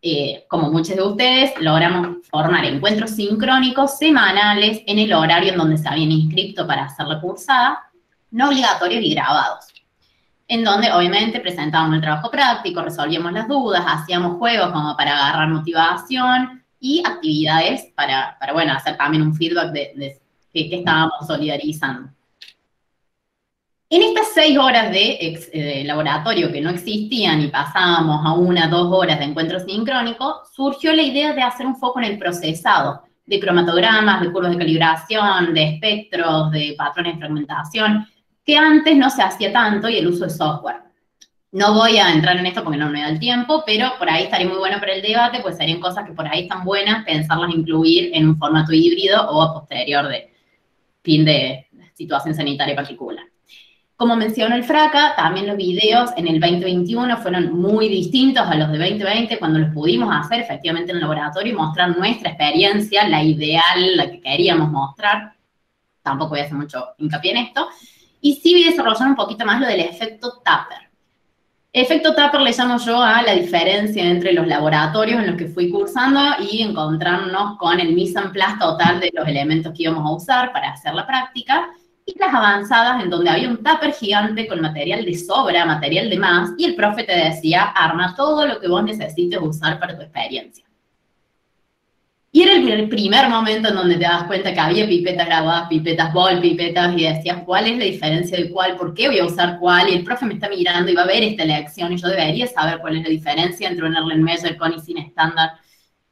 eh, como muchos de ustedes, logramos formar encuentros sincrónicos semanales en el horario en donde se habían inscrito para hacer la cursada, no obligatorios y grabados en donde obviamente presentábamos el trabajo práctico, resolvíamos las dudas, hacíamos juegos como para agarrar motivación y actividades para, bueno, hacer también un feedback de, que, estábamos solidarizando. En estas seis horas de, de, laboratorio que no existían y pasábamos a una, dos horas de encuentro sincrónico, surgió la idea de hacer un foco en el procesado de cromatogramas, de curvas de calibración, de espectros, de patrones de fragmentación, que antes no se hacía tanto y el uso de software. No voy a entrar en esto porque no me da el tiempo, pero por ahí estaría muy bueno para el debate, pues serían cosas que por ahí están buenas pensarlas incluir en un formato híbrido o a posterior de fin de situación sanitaria particular. Como mencionó el FRACA, también los videos en el 2021 fueron muy distintos a los de 2020 cuando los pudimos hacer efectivamente en el laboratorio y mostrar nuestra experiencia, la ideal, la que queríamos mostrar. Tampoco voy a hacer mucho hincapié en esto. Y sí voy a desarrollar un poquito más lo del efecto Tupper. Efecto Tupper le llamo yo a la diferencia entre los laboratorios en los que fui cursando y encontrarnos con el mise en place total de los elementos que íbamos a usar para hacer la práctica y las avanzadas en donde había un tupper gigante con material de sobra, material de más, y el profe te decía, arma todo lo que vos necesites usar para tu experiencia. Y era el primer momento en donde te das cuenta que había pipetas grabadas, pipetas bol, pipetas, y decías, ¿cuál es la diferencia de cuál? ¿Por qué voy a usar cuál? Y el profe me está mirando y va a ver esta lección y yo debería saber cuál es la diferencia entre un Erlenmeyer con y sin estándar.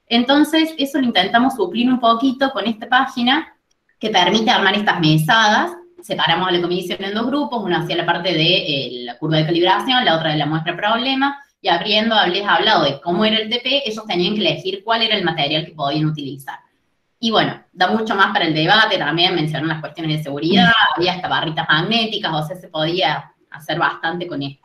Entonces, eso lo intentamos suplir un poquito con esta página que permite armar estas mesadas. Separamos la comisión en dos grupos, uno hacia la parte de eh, la curva de calibración, la otra de la muestra problema, y abriendo, hablé hablado de cómo era el TP, ellos tenían que elegir cuál era el material que podían utilizar. Y bueno, da mucho más para el debate, también mencionaron las cuestiones de seguridad, había hasta barritas magnéticas, o sea, se podía hacer bastante con esto.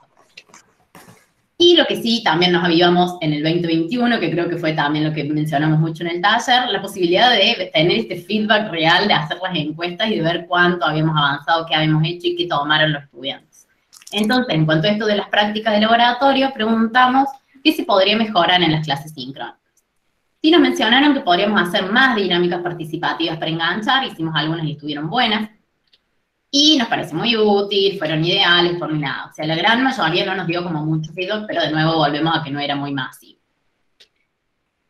Y lo que sí, también nos avivamos en el 2021, que creo que fue también lo que mencionamos mucho en el taller, la posibilidad de tener este feedback real, de hacer las encuestas y de ver cuánto habíamos avanzado, qué habíamos hecho y qué tomaron los estudiantes. Entonces, en cuanto a esto de las prácticas de laboratorio, preguntamos qué se podría mejorar en las clases síncronas. Sí nos mencionaron que podríamos hacer más dinámicas participativas para enganchar, hicimos algunas y estuvieron buenas, y nos parece muy útil, fueron ideales, por nada. O sea, la gran mayoría no nos dio como mucho feedback, pero de nuevo volvemos a que no era muy masivo.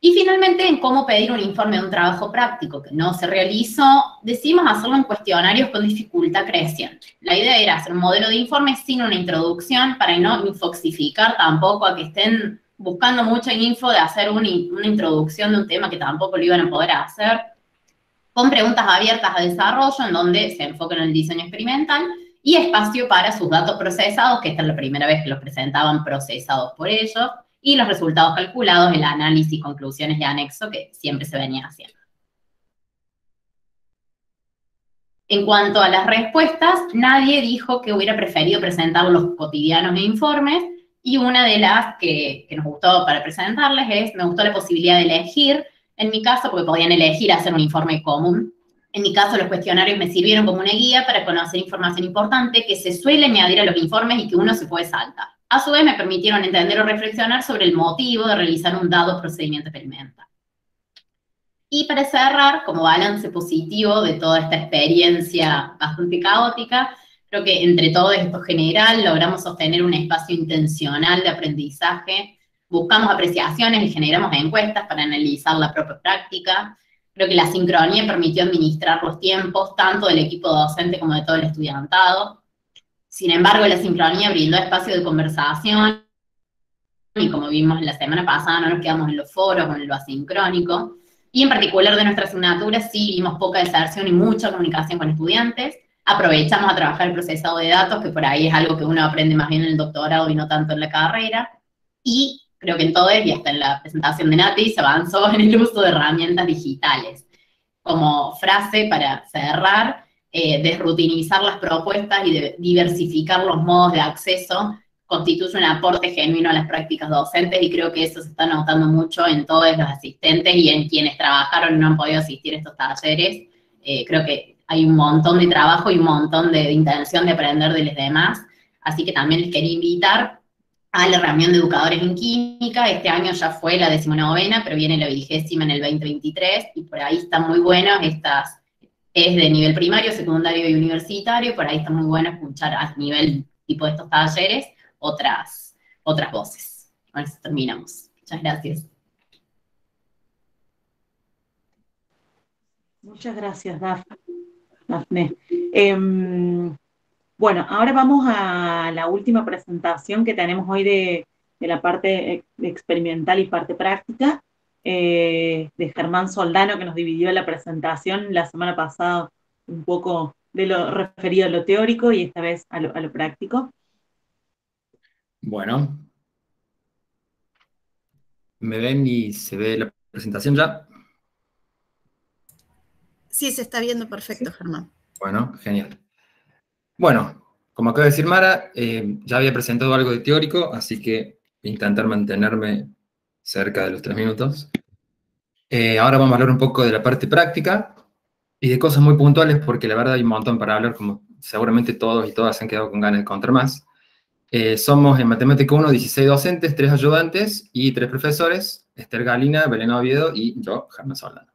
Y finalmente, en cómo pedir un informe de un trabajo práctico que no se realizó, decidimos hacerlo en cuestionarios con dificultad creciente. La idea era hacer un modelo de informe sin una introducción para no infoxificar tampoco a que estén buscando mucha info de hacer una, una introducción de un tema que tampoco lo iban a poder hacer con preguntas abiertas a desarrollo en donde se enfoca en el diseño experimental y espacio para sus datos procesados, que esta es la primera vez que los presentaban procesados por ellos, y los resultados calculados, el análisis, conclusiones y anexo que siempre se venía haciendo. En cuanto a las respuestas, nadie dijo que hubiera preferido presentar los cotidianos e informes, y una de las que, que nos gustó para presentarles es, me gustó la posibilidad de elegir en mi caso, porque podían elegir hacer un informe común. En mi caso, los cuestionarios me sirvieron como una guía para conocer información importante que se suele añadir a los informes y que uno se puede saltar. A su vez, me permitieron entender o reflexionar sobre el motivo de realizar un dado procedimiento experimental. Y para cerrar, como balance positivo de toda esta experiencia bastante caótica, creo que entre todo esto general logramos sostener un espacio intencional de aprendizaje buscamos apreciaciones y generamos encuestas para analizar la propia práctica. Creo que la sincronía permitió administrar los tiempos tanto del equipo docente como de todo el estudiantado. Sin embargo, la sincronía brindó espacio de conversación y como vimos la semana pasada, no nos quedamos en los foros con lo asincrónico. Y en particular de nuestra asignatura sí vimos poca deserción y mucha comunicación con estudiantes. Aprovechamos a trabajar el procesado de datos, que por ahí es algo que uno aprende más bien en el doctorado y no tanto en la carrera. Y creo que en todo y hasta en la presentación de Nati, se avanzó *laughs* en el uso de herramientas digitales. Como frase para cerrar, eh, desrutinizar las propuestas y de diversificar los modos de acceso constituye un aporte genuino a las prácticas docentes y creo que eso se está notando mucho en todos los asistentes y en quienes trabajaron y no han podido asistir a estos talleres. Eh, creo que hay un montón de trabajo y un montón de, de intención de aprender de los demás. Así que también les quería invitar a la reunión de educadores en química. Este año ya fue la decimonovena, pero viene la vigésima en el 2023 y por ahí están muy buenos estas, es de nivel primario, secundario y universitario, por ahí está muy bueno escuchar a nivel tipo de estos talleres otras, otras voces. Ver si terminamos. Muchas gracias.
Muchas gracias, Dafne. Em, bueno, ahora vamos a la última presentación que tenemos hoy de, la parte experimental y parte práctica, eh, de Germán Soldano, que nos dividió la presentación la semana pasada un poco de lo referido a lo teórico y esta vez a lo, a lo práctico.
Bueno. ¿Me ven y se ve la presentación ya?
Sí, se está viendo perfecto, Germán.
Bueno, genial. Bueno, como acaba de decir Mara, eh, ya había presentado algo de teórico, así que intentar mantenerme cerca de los tres minutos. Eh, ahora vamos a hablar un poco de la parte práctica y de cosas muy puntuales, porque la verdad hay un montón para hablar, como seguramente todos y todas se han quedado con ganas de contar más. Eh, somos en Matemática 1 16 docentes, 3 ayudantes y 3 profesores, Esther Galina, Belén Oviedo y yo, Germán Solano.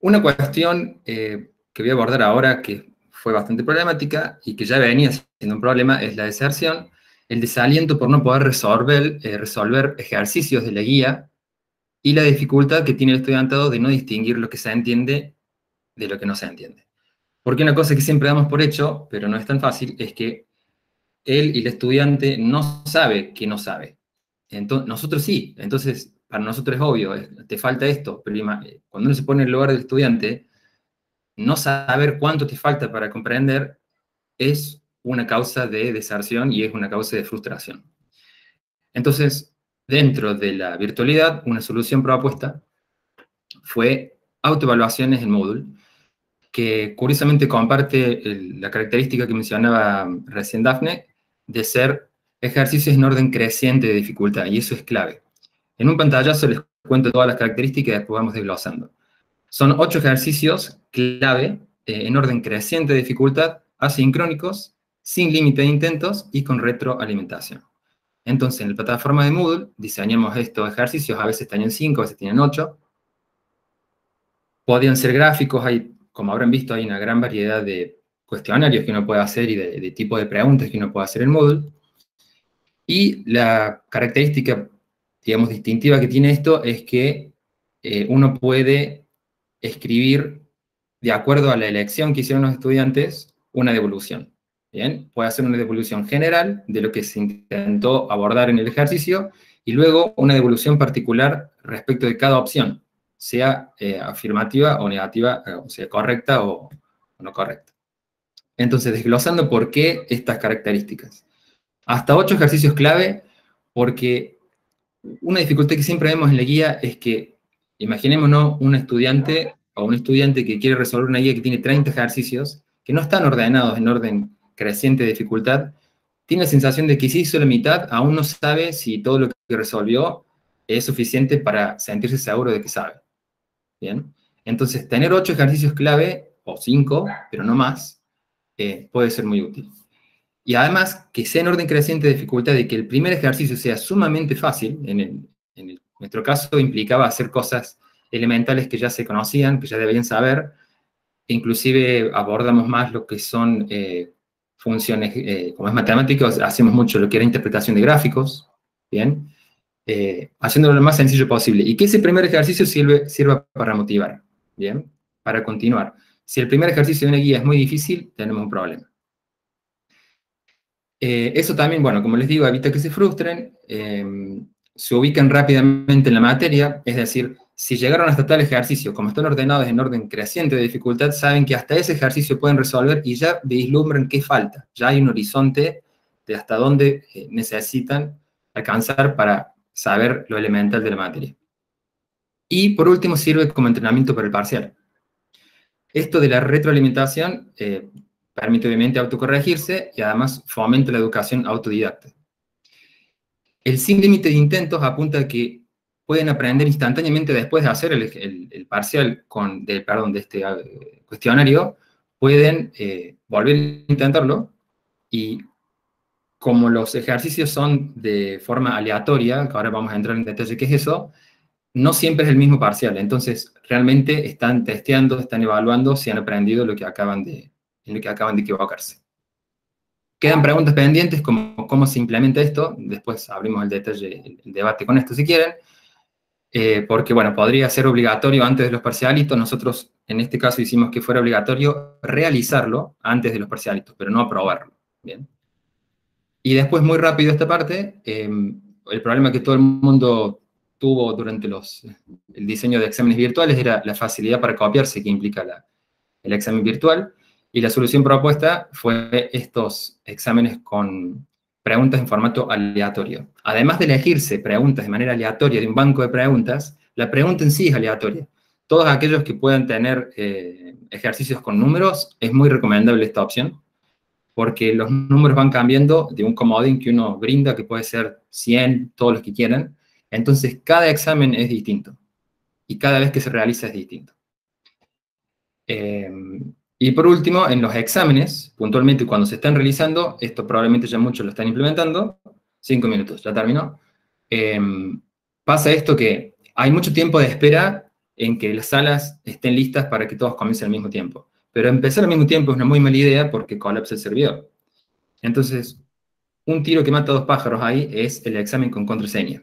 Una cuestión que voy a abordar ahora, que fue bastante problemática y que ya venía siendo un problema es la deserción, el desaliento por no poder resolver, eh, resolver ejercicios de la guía y la dificultad que tiene el estudiantado de no distinguir lo que se entiende de lo que no se entiende. Porque una cosa que siempre damos por hecho, pero no es tan fácil, es que él y el estudiante no sabe que no sabe. Entonces, nosotros sí, entonces para nosotros es obvio, te falta esto, pero cuando uno se pone en el lugar del estudiante, no saber cuánto te falta para comprender es una causa de deserción y es una causa de frustración. Entonces, dentro de la virtualidad, una solución propuesta fue autoevaluaciones en Moodle, que curiosamente comparte la característica que mencionaba recién Dafne, de ser ejercicios en orden creciente de dificultad, y eso es clave. En un pantallazo les cuento todas las características y después vamos desglosando. Son ocho ejercicios clave eh, en orden creciente de dificultad, asincrónicos, sin límite de intentos y con retroalimentación. Entonces, en la plataforma de Moodle diseñamos estos ejercicios, a veces tienen 5, a veces tienen 8. Podían ser gráficos, hay, como habrán visto, hay una gran variedad de cuestionarios que uno puede hacer y de, tipo de preguntas que uno puede hacer en Moodle. Y la característica, digamos, distintiva que tiene esto es que eh, uno puede escribir, de acuerdo a la elección que hicieron los estudiantes, una devolución. Bien, puede hacer una devolución general de lo que se intentó abordar en el ejercicio y luego una devolución particular respecto de cada opción, sea eh, afirmativa o negativa, eh, o sea, correcta o, no correcta. Entonces, desglosando por qué estas características. Hasta ocho ejercicios clave, porque una dificultad que siempre vemos en la guía es que, imaginémonos un estudiante o un estudiante que quiere resolver una guía que tiene 30 ejercicios, que no están ordenados en orden creciente dificultad, tiene la sensación de que si hizo la mitad, aún no sabe si todo lo que resolvió es suficiente para sentirse seguro de que sabe. Bien, entonces tener ocho ejercicios clave, o cinco, pero no más, eh, puede ser muy útil. Y además, que sea en orden creciente de dificultad y que el primer ejercicio sea sumamente fácil, en, nuestro caso implicaba hacer cosas elementales que ya se conocían, que ya debían saber, inclusive abordamos más lo que son eh, funciones, eh, como es matemático, hacemos mucho lo que era interpretación de gráficos, ¿bien? Eh, haciéndolo lo más sencillo posible. Y que ese primer ejercicio sirve, sirva para motivar, ¿bien? Para continuar. Si el primer ejercicio de una guía es muy difícil, tenemos un problema. Eh, eso también, bueno, como les digo, evita que se frustren, se ubican rápidamente en la materia, es decir, si llegaron hasta tal ejercicio, como están ordenados en orden creciente de dificultad, saben que hasta ese ejercicio pueden resolver y ya vislumbran qué falta. Ya hay un horizonte de hasta dónde eh, necesitan alcanzar para saber lo elemental de la materia. Y por último sirve como entrenamiento para el parcial. Esto de la retroalimentación eh, permite obviamente autocorregirse y además fomenta la educación autodidacta. El sin límite de intentos apunta a que pueden aprender instantáneamente después de hacer el, parcial con, de, perdón, de este eh, cuestionario, pueden eh, volver a intentarlo y como los ejercicios son de forma aleatoria, que ahora vamos a entrar en detalle qué es eso, no siempre es el mismo parcial. Entonces, realmente están testeando, están evaluando si han aprendido lo que acaban de, lo que acaban de equivocarse. Quedan preguntas pendientes como cómo se implementa esto, después abrimos el debate con esto si quieren, eh, porque, bueno, podría ser obligatorio antes de los parcialitos. Nosotros, en este caso, hicimos que fuera obligatorio realizarlo antes de los parcialitos, pero no aprobarlo. Bien. Y después, muy rápido esta parte, em, el problema que todo el mundo tuvo durante los, el diseño de exámenes virtuales era la facilidad para copiarse que implica el examen virtual. Y la solución propuesta fue estos exámenes con preguntas en formato aleatorio. Además de elegirse preguntas de manera aleatoria de un banco de preguntas, la pregunta en sí es aleatoria. Todos aquellos que puedan tener eh, ejercicios con números, es muy recomendable esta opción, porque los números van cambiando de un comodín que uno brinda, que puede ser 100, todos los que quieran. Entonces, cada examen es distinto. Y cada vez que se realiza es distinto. Eh, y por último, en los exámenes, puntualmente cuando se están realizando, esto probablemente ya muchos lo están implementando, cinco minutos, ya terminó, em, pasa esto que hay mucho tiempo de espera en que las salas estén listas para que todos comiencen al mismo tiempo. Pero empezar al mismo tiempo es una muy mala idea porque colapsa el servidor. Entonces, un tiro que mata dos pájaros ahí es el examen con contraseña.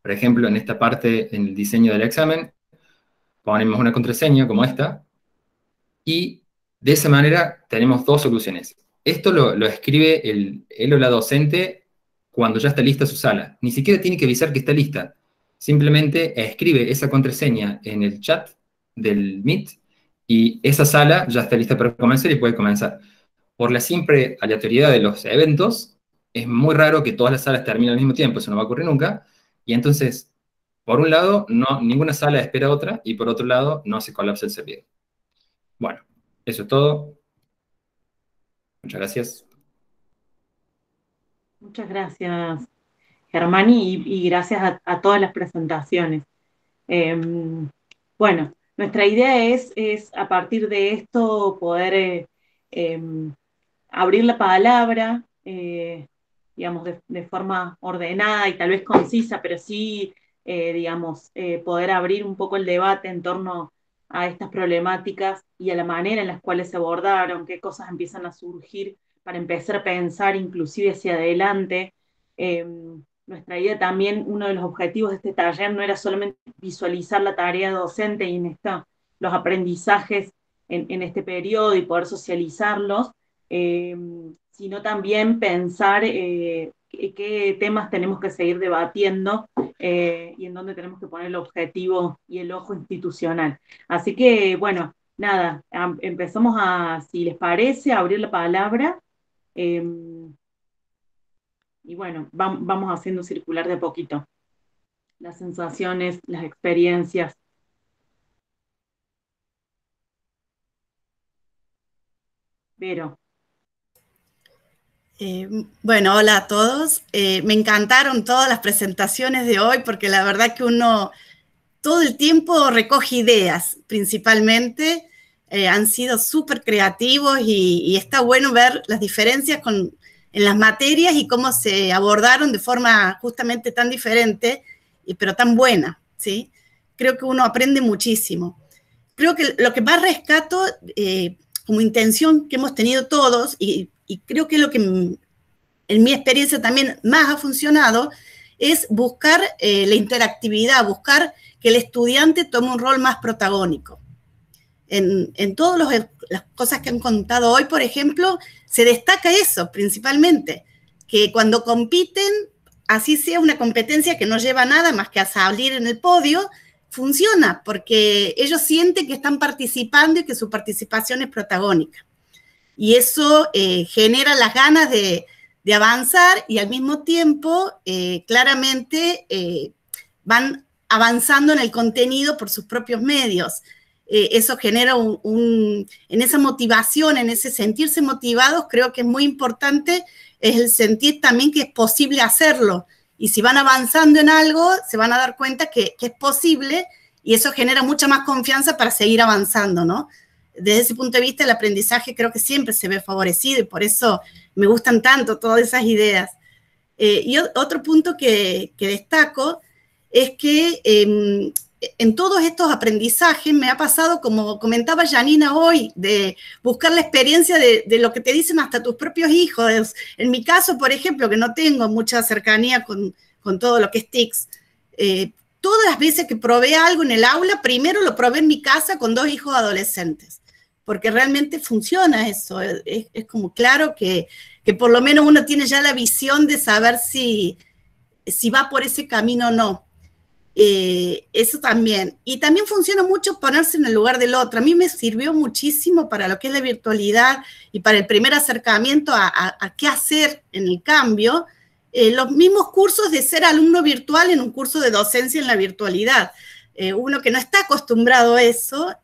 Por ejemplo, en esta parte, en el diseño del examen, ponemos una contraseña como esta, y de esa manera tenemos dos soluciones. Esto lo, escribe el, él o la docente cuando ya está lista su sala. Ni siquiera tiene que avisar que está lista. Simplemente escribe esa contraseña en el chat del Meet y esa sala ya está lista para comenzar y puede comenzar. Por la simple aleatoriedad de los eventos, es muy raro que todas las salas terminen al mismo tiempo, eso no va a ocurrir nunca. Y entonces, por un lado, no, ninguna sala espera otra, y por otro lado, no se colapsa el servidor. Bueno, eso es todo. Muchas gracias.
Muchas gracias, Germán, y, gracias a, todas las presentaciones. Em, bueno, nuestra idea es, es, a partir de esto poder eh, em, abrir la palabra, digamos, de, forma ordenada y tal vez concisa, pero sí, digamos, poder abrir un poco el debate en torno a estas problemáticas y a la manera en las cuales se abordaron, qué cosas empiezan a surgir para empezar a pensar inclusive hacia adelante. Em, nuestra idea también, uno de los objetivos de este taller no era solamente visualizar la tarea docente y en esta, los aprendizajes en, este periodo y poder socializarlos, em, sino también pensar eh, qué, temas tenemos que seguir debatiendo eh, y en dónde tenemos que poner el objetivo y el ojo institucional. Así que, bueno, nada, empezamos a, si les parece, a abrir la palabra. Em, y bueno, vamos haciendo circular de poquito las sensaciones, las experiencias. Pero.
Eh, bueno, hola a todos. Eh, me encantaron todas las presentaciones de hoy porque la verdad que uno todo el tiempo recoge ideas, principalmente. Eh, han sido súper creativos y, está bueno ver las diferencias en las materias y cómo se abordaron de forma justamente tan diferente, y, pero tan buena, ¿sí? Creo que uno aprende muchísimo. Creo que lo que más rescato como intención que hemos tenido todos, y y creo que lo que en mi experiencia también más ha funcionado, es buscar eh, la interactividad, buscar que el estudiante tome un rol más protagónico. En, todas las cosas que han contado hoy, por ejemplo, se destaca eso principalmente, que cuando compiten, así sea una competencia que no lleva nada más que a salir en el podio, funciona, porque ellos sienten que están participando y que su participación es protagónica y eso eh, genera las ganas de, avanzar y al mismo tiempo eh, claramente eh, van avanzando en el contenido por sus propios medios. eso genera un, en esa motivación, en ese sentirse motivados, creo que es muy importante, es el sentir también que es posible hacerlo. Y si van avanzando en algo, se van a dar cuenta que es posible y eso genera mucha más confianza para seguir avanzando, ¿no? Desde ese punto de vista el aprendizaje creo que siempre se ve favorecido y por eso me gustan tanto todas esas ideas. Eh, y otro punto que, destaco es que em, en todos estos aprendizajes me ha pasado, como comentaba Janina hoy, de buscar la experiencia de, lo que te dicen hasta tus propios hijos. En mi caso, por ejemplo, que no tengo mucha cercanía con, todo lo que es TICS, eh, todas las veces que probé algo en el aula, primero lo probé en mi casa con dos hijos adolescentes porque realmente funciona eso. Es, como claro que, por lo menos uno tiene ya la visión de saber si, si va por ese camino o no. Eh, eso también. Y también funciona mucho ponerse en el lugar del otro. A mí me sirvió muchísimo para lo que es la virtualidad y para el primer acercamiento a, qué hacer en el cambio. Eh, los mismos cursos de ser alumno virtual en un curso de docencia en la virtualidad. Eh, uno que no está acostumbrado a eso,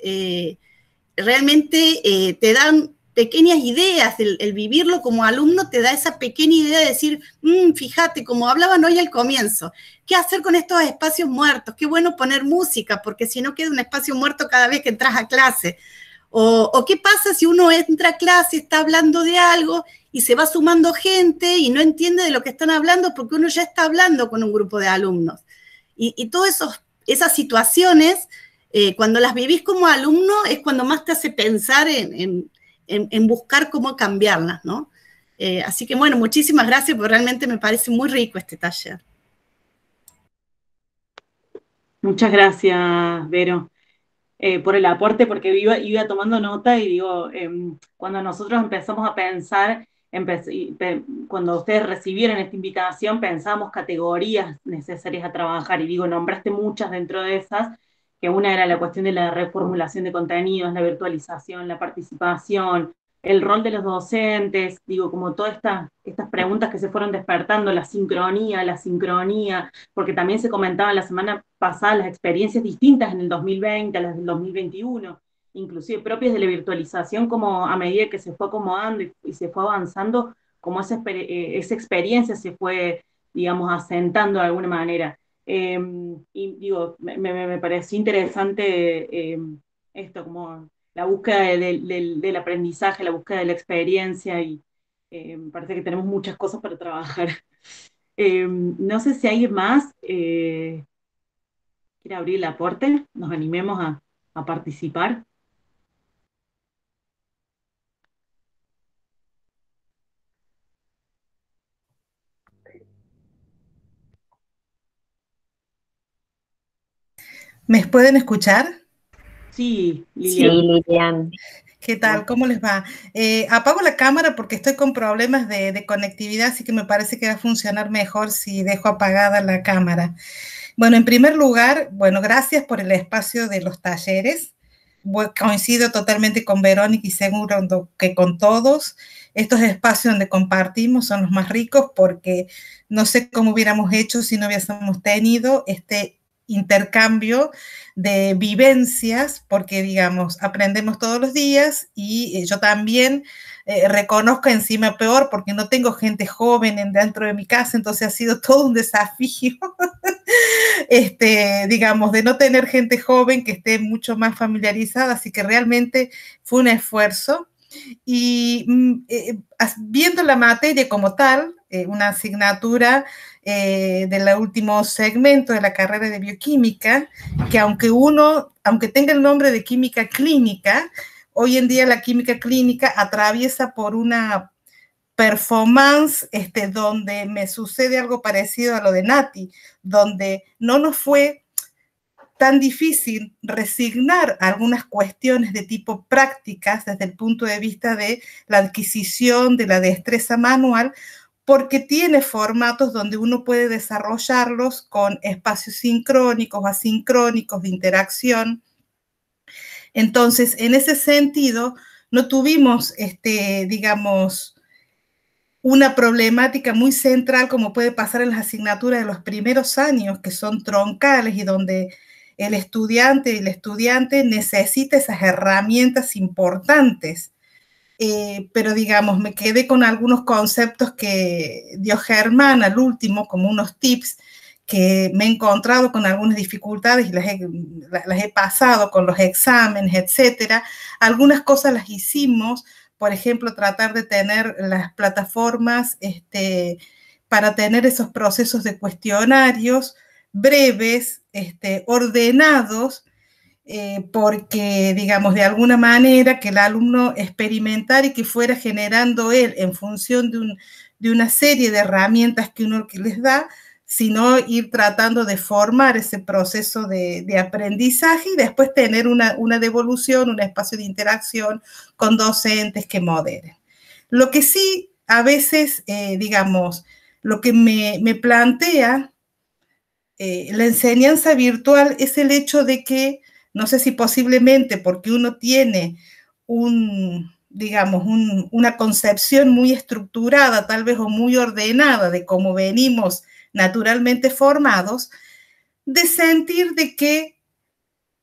realmente eh, te dan pequeñas ideas, el, vivirlo como alumno te da esa pequeña idea de decir, mm, fíjate, como hablaban hoy al comienzo, ¿qué hacer con estos espacios muertos? Qué bueno poner música, porque si no queda un espacio muerto cada vez que entras a clase. O, qué pasa si uno entra a clase, está hablando de algo y se va sumando gente y no entiende de lo que están hablando porque uno ya está hablando con un grupo de alumnos. Y, y todas esas situaciones eh, cuando las vivís como alumno es cuando más te hace pensar en, buscar cómo cambiarlas, ¿no? Eh, así que bueno, muchísimas gracias, porque realmente me parece muy rico este taller.
Muchas gracias, Vero, eh, por el aporte, porque iba, iba tomando nota y digo, em, cuando nosotros empezamos a pensar, cuando ustedes recibieron esta invitación, pensamos categorías necesarias a trabajar y digo, nombraste muchas dentro de esas, que una era la cuestión de la reformulación de contenidos, la virtualización, la participación, el rol de los docentes, digo, como todas estas, estas preguntas que se fueron despertando, la sincronía, la sincronía, porque también se comentaban la semana pasada las experiencias distintas en el 2020 a las del 2021, inclusive propias de la virtualización, como a medida que se fue acomodando y, se fue avanzando, como esa, eh, esa experiencia se fue, digamos, asentando de alguna manera. Em, y digo, me, me, pareció interesante em, esto, como la búsqueda del, aprendizaje, la búsqueda de la experiencia y, Eh, me parece que tenemos muchas cosas para trabajar. *laughs* Eh, no sé si alguien más quiere abrir el aporte, nos animemos a, a participar.
¿Me pueden escuchar?
Sí,
Lilian.
¿Qué tal? ¿Cómo les va? Eh, apago la cámara porque estoy con problemas de, conectividad, así que me parece que va a funcionar mejor si dejo apagada la cámara. Bueno, en primer lugar, bueno, gracias por el espacio de los talleres. coincido totalmente con Verónica y seguro que con todos. Estos espacios donde compartimos son los más ricos porque no sé cómo hubiéramos hecho si no hubiésemos tenido este intercambio de vivencias, porque digamos, aprendemos todos los días y eh, yo también eh, reconozco encima peor porque no tengo gente joven en, dentro de mi casa, entonces ha sido todo un desafío, *laughs* este, digamos, de no tener gente joven que esté mucho más familiarizada, así que realmente fue un esfuerzo. Y mm, eh, viendo la materia como tal, una asignatura eh, del último segmento de la carrera de bioquímica, que aunque uno, aunque tenga el nombre de química clínica, hoy en día la química clínica atraviesa por una performance este, donde me sucede algo parecido a lo de Nati, donde no nos fue tan difícil resignar algunas cuestiones de tipo prácticas desde el punto de vista de la adquisición de la destreza manual, porque tiene formatos donde uno puede desarrollarlos con espacios sincrónicos, asincrónicos de interacción. Entonces, en ese sentido, no tuvimos, este, digamos, una problemática muy central como puede pasar en las asignaturas de los primeros años, que son troncales y donde el estudiante y el estudiante necesita esas herramientas importantes eh, pero digamos, me quedé con algunos conceptos que dio Germán al último, como unos tips que me he encontrado con algunas dificultades y las he, las he pasado con los exámenes, etcétera. Algunas cosas las hicimos, por ejemplo, tratar de tener las plataformas este, para tener esos procesos de cuestionarios breves, este, ordenados, eh, porque, digamos, de alguna manera que el alumno experimentara y que fuera generando él en función de, una serie de herramientas que uno les da, sino ir tratando de formar ese proceso de, aprendizaje y después tener una, devolución, un espacio de interacción con docentes que moderen. Lo que sí, a veces, eh, digamos, lo que me, plantea eh, la enseñanza virtual es el hecho de que no sé si posiblemente porque uno tiene un, digamos, una concepción muy estructurada, tal vez o muy ordenada de cómo venimos naturalmente formados, de sentir de que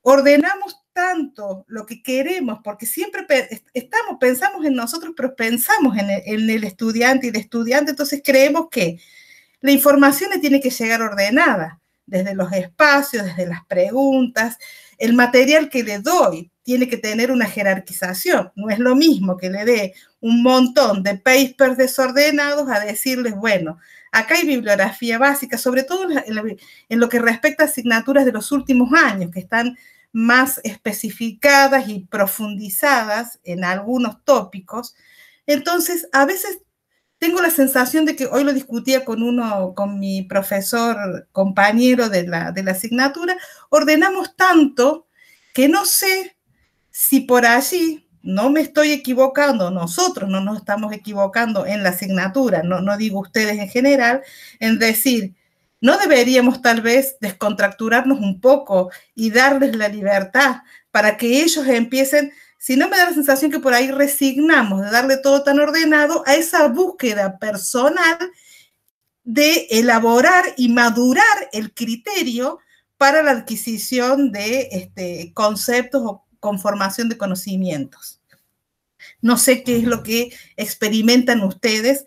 ordenamos tanto lo que queremos, porque siempre estamos, pensamos en nosotros, pero pensamos en el, el estudiante y el estudiante, entonces creemos que la información le tiene que llegar ordenada, desde los espacios, desde las preguntas, el material que le doy tiene que tener una jerarquización. No es lo mismo que le dé un montón de papers desordenados a decirles, bueno, acá hay bibliografía básica, sobre todo en, lo que respecta a asignaturas de los últimos años, que están más especificadas y profundizadas en algunos tópicos. Entonces, a veces tengo la sensación de que hoy lo discutía con uno, con mi profesor compañero de la, de la asignatura, ordenamos tanto que no sé si por allí no me estoy equivocando, nosotros no nos estamos equivocando en la asignatura, no, no digo ustedes en general, en decir, no deberíamos tal vez descontracturarnos un poco y darles la libertad para que ellos empiecen si no me da la sensación que por ahí resignamos de darle todo tan ordenado a esa búsqueda personal de elaborar y madurar el criterio para la adquisición de este, conceptos o conformación de conocimientos. No sé qué es lo que experimentan ustedes.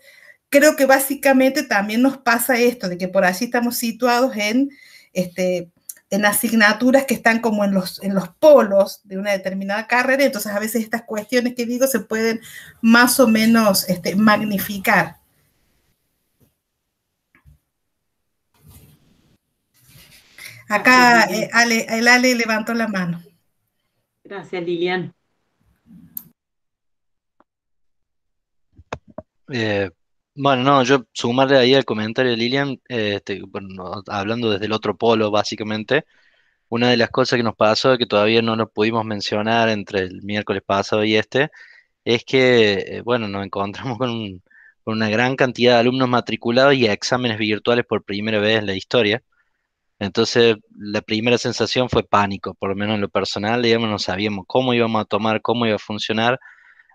Creo que básicamente también nos pasa esto, de que por allí estamos situados en este, en asignaturas que están como en los, en los polos de una determinada carrera, entonces a veces estas cuestiones que digo se pueden más o menos este, magnificar. Acá eh, el Ale levantó la mano.
Gracias, Lilian.
Eh, bueno, no, yo sumarle ahí al comentario de Lilian, este, hablando desde el otro polo, básicamente, una de las cosas que nos pasó, que todavía no nos pudimos mencionar entre el miércoles pasado y este, es que, eh, bueno, nos encontramos con, con una gran cantidad de alumnos matriculados y exámenes virtuales por primera vez en la historia. Entonces, la primera sensación fue pánico, por lo menos en lo personal, digamos, no sabíamos cómo íbamos a tomar, cómo iba a funcionar.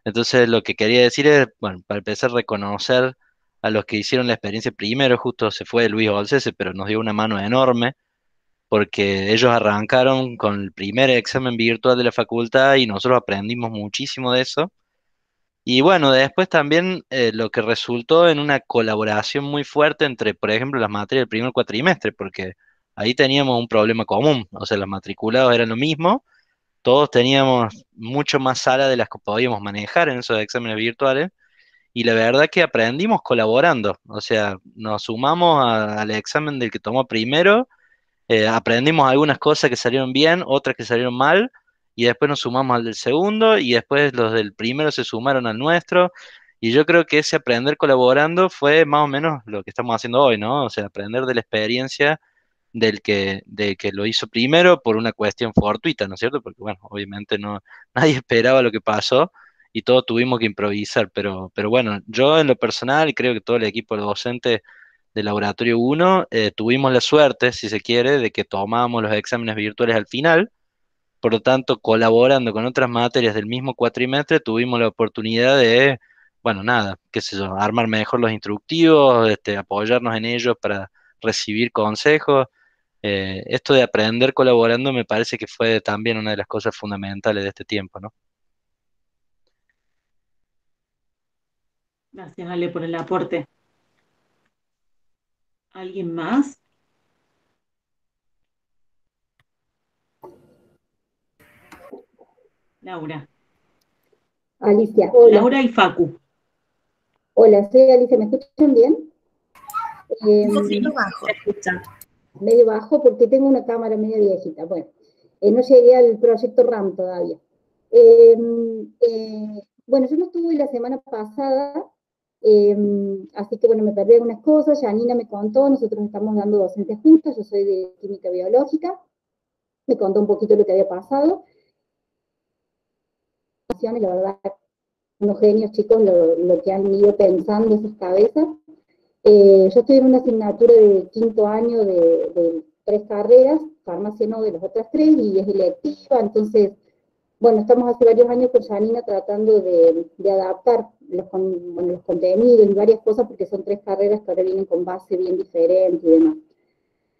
Entonces, lo que quería decir es, bueno, para empezar a reconocer a los que hicieron la experiencia primero, justo se fue Luis Olcese, pero nos dio una mano enorme, porque ellos arrancaron con el primer examen virtual de la facultad y nosotros aprendimos muchísimo de eso. Y bueno, después también eh, lo que resultó en una colaboración muy fuerte entre, por ejemplo, las materias del primer cuatrimestre, porque ahí teníamos un problema común, o sea, los matriculados eran lo mismo, todos teníamos mucho más sala de las que podíamos manejar en esos exámenes virtuales, y la verdad que aprendimos colaborando, o sea, nos sumamos al examen del que tomó primero, eh, aprendimos algunas cosas que salieron bien, otras que salieron mal, y después nos sumamos al del segundo, y después los del primero se sumaron al nuestro, y yo creo que ese aprender colaborando fue más o menos lo que estamos haciendo hoy, ¿no? O sea, aprender de la experiencia del que, de que lo hizo primero por una cuestión fortuita, ¿no es cierto? Porque, bueno, obviamente no, *laughs* nadie esperaba lo que pasó y todos tuvimos que improvisar, pero, pero bueno, yo en lo personal y creo que todo el equipo de docentes del Laboratorio 1 eh, tuvimos la suerte, si se quiere, de que tomamos los exámenes virtuales al final, por lo tanto, colaborando con otras materias del mismo cuatrimestre, tuvimos la oportunidad de, bueno, nada, qué sé yo, armar mejor los instructivos, este, apoyarnos en ellos para recibir consejos, eh, esto de aprender colaborando me parece que fue también una de las cosas fundamentales de este tiempo, ¿no?
Gracias, Ale, por el aporte. ¿Alguien más? Laura.
Alicia,
hola. Laura y Facu.
Hola, soy Alicia, ¿me escuchan bien?
Eh, bajo. escuchan
medio bajo porque tengo una cámara medio viejita. Bueno, eh, no llegué al proyecto RAM todavía. Em, eh, bueno, yo no estuve la semana pasada, em, así que bueno, me perdí algunas cosas. Janina me contó, nosotros estamos dando docentes juntas, yo soy de química biológica, me contó un poquito lo que había pasado. La verdad, unos genios chicos lo, lo que han ido pensando esas cabezas. Eh, yo estoy en una asignatura de quinto año de, tres carreras, farmacia no de las otras tres, y es electiva, entonces, bueno, estamos hace varios años con Janina tratando de, adaptar los, los contenidos y varias cosas, porque son tres carreras que ahora vienen con base bien diferente y demás.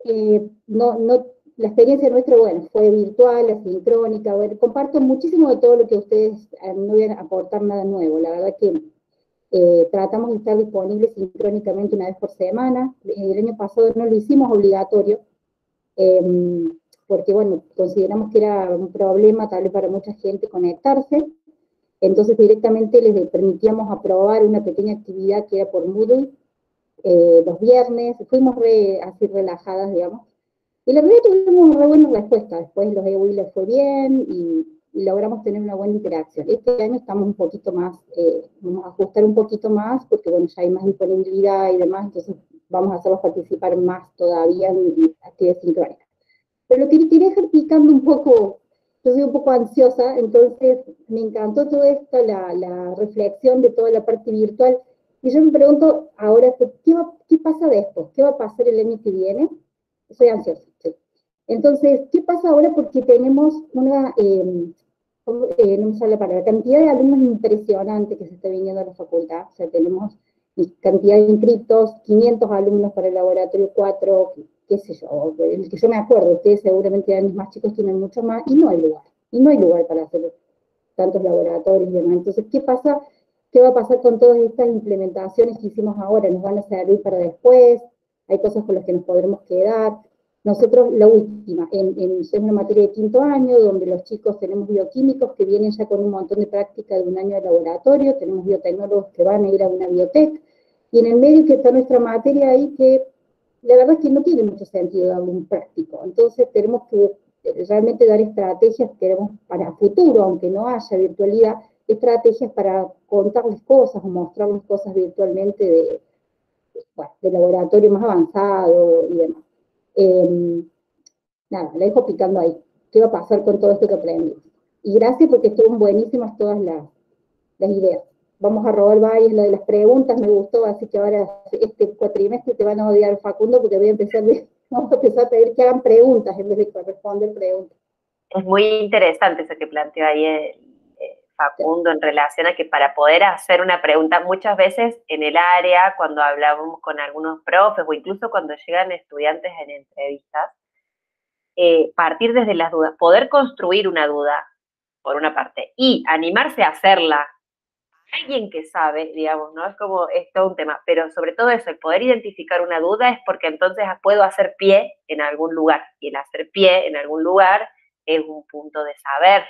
Eh, no, no, la experiencia nuestra, bueno, fue virtual, asincrónica, bueno, comparto muchísimo de todo lo que ustedes eh, no voy a aportar nada nuevo, la verdad que eh, tratamos de estar disponibles sincrónicamente una vez por semana. El año pasado no lo hicimos obligatorio, em, porque bueno, consideramos que era un problema tal vez para mucha gente conectarse. Entonces directamente les permitíamos aprobar una pequeña actividad que era por Moodle eh, los viernes. Fuimos así relajadas, digamos. Y la verdad tuvimos una buena respuesta. Después los EUI les fue bien y y logramos tener una buena interacción. Este año estamos un poquito más, eh, vamos a ajustar un poquito más, porque bueno, ya hay más disponibilidad y demás, entonces vamos a hacerlos participar más todavía en actividades sincrónicas. Pero lo que quería dejar picando un poco, soy un poco ansiosa, entonces me encantó todo esto, la, la reflexión de toda la parte virtual, y yo me pregunto ahora, ¿qué, va, ¿qué pasa después? ¿Qué va a pasar el año que viene? Soy ansiosa, sí. Entonces, ¿qué pasa ahora? Porque tenemos una, eh, eh, no me sale la cantidad de alumnos impresionante que se está viniendo a la facultad, o sea, tenemos cantidad de inscritos, 500 alumnos para el laboratorio 4, qué sé yo, el que yo me acuerdo, ustedes seguramente años más chicos tienen mucho más, y no hay lugar, y no hay lugar para hacer tantos laboratorios y demás. Entonces, ¿qué pasa? ¿Qué va a pasar con todas estas implementaciones que hicimos ahora? ¿Nos van a servir para después? ¿Hay cosas con las que nos podremos quedar? Nosotros, la última, en, es una materia de quinto año, donde los chicos tenemos bioquímicos que vienen ya con un montón de práctica de un año de laboratorio, tenemos biotecnólogos que van a ir a una biotec, y en el medio que está nuestra materia ahí que la verdad es que no tiene mucho sentido darle un práctico. Entonces tenemos que realmente dar estrategias, queremos para futuro, aunque no haya virtualidad, estrategias para contarles cosas o mostrarles cosas virtualmente de, de laboratorio más avanzado y demás. Em, nada, la dejo picando ahí. ¿Qué va a pasar con todo esto que aprendí? Y gracias porque estuvieron buenísimas todas las, las ideas. Vamos a robar varias, lo de las preguntas me gustó, así que ahora este cuatrimestre te van a odiar Facundo porque voy a empezar, *laughs* vamos a empezar a pedir que hagan preguntas en vez de responder preguntas.
Es muy interesante eso que planteó ahí el, Facundo en relación a que para poder hacer una pregunta, muchas veces en el área, cuando hablábamos con algunos profes o incluso cuando llegan estudiantes en entrevistas, eh, partir desde las dudas, poder construir una duda, por una parte, y animarse a hacerla, alguien que sabe, digamos, ¿no? Es como, es todo un tema, pero sobre todo eso, el poder identificar una duda es porque entonces puedo hacer pie en algún lugar, y el hacer pie en algún lugar es un punto de saber,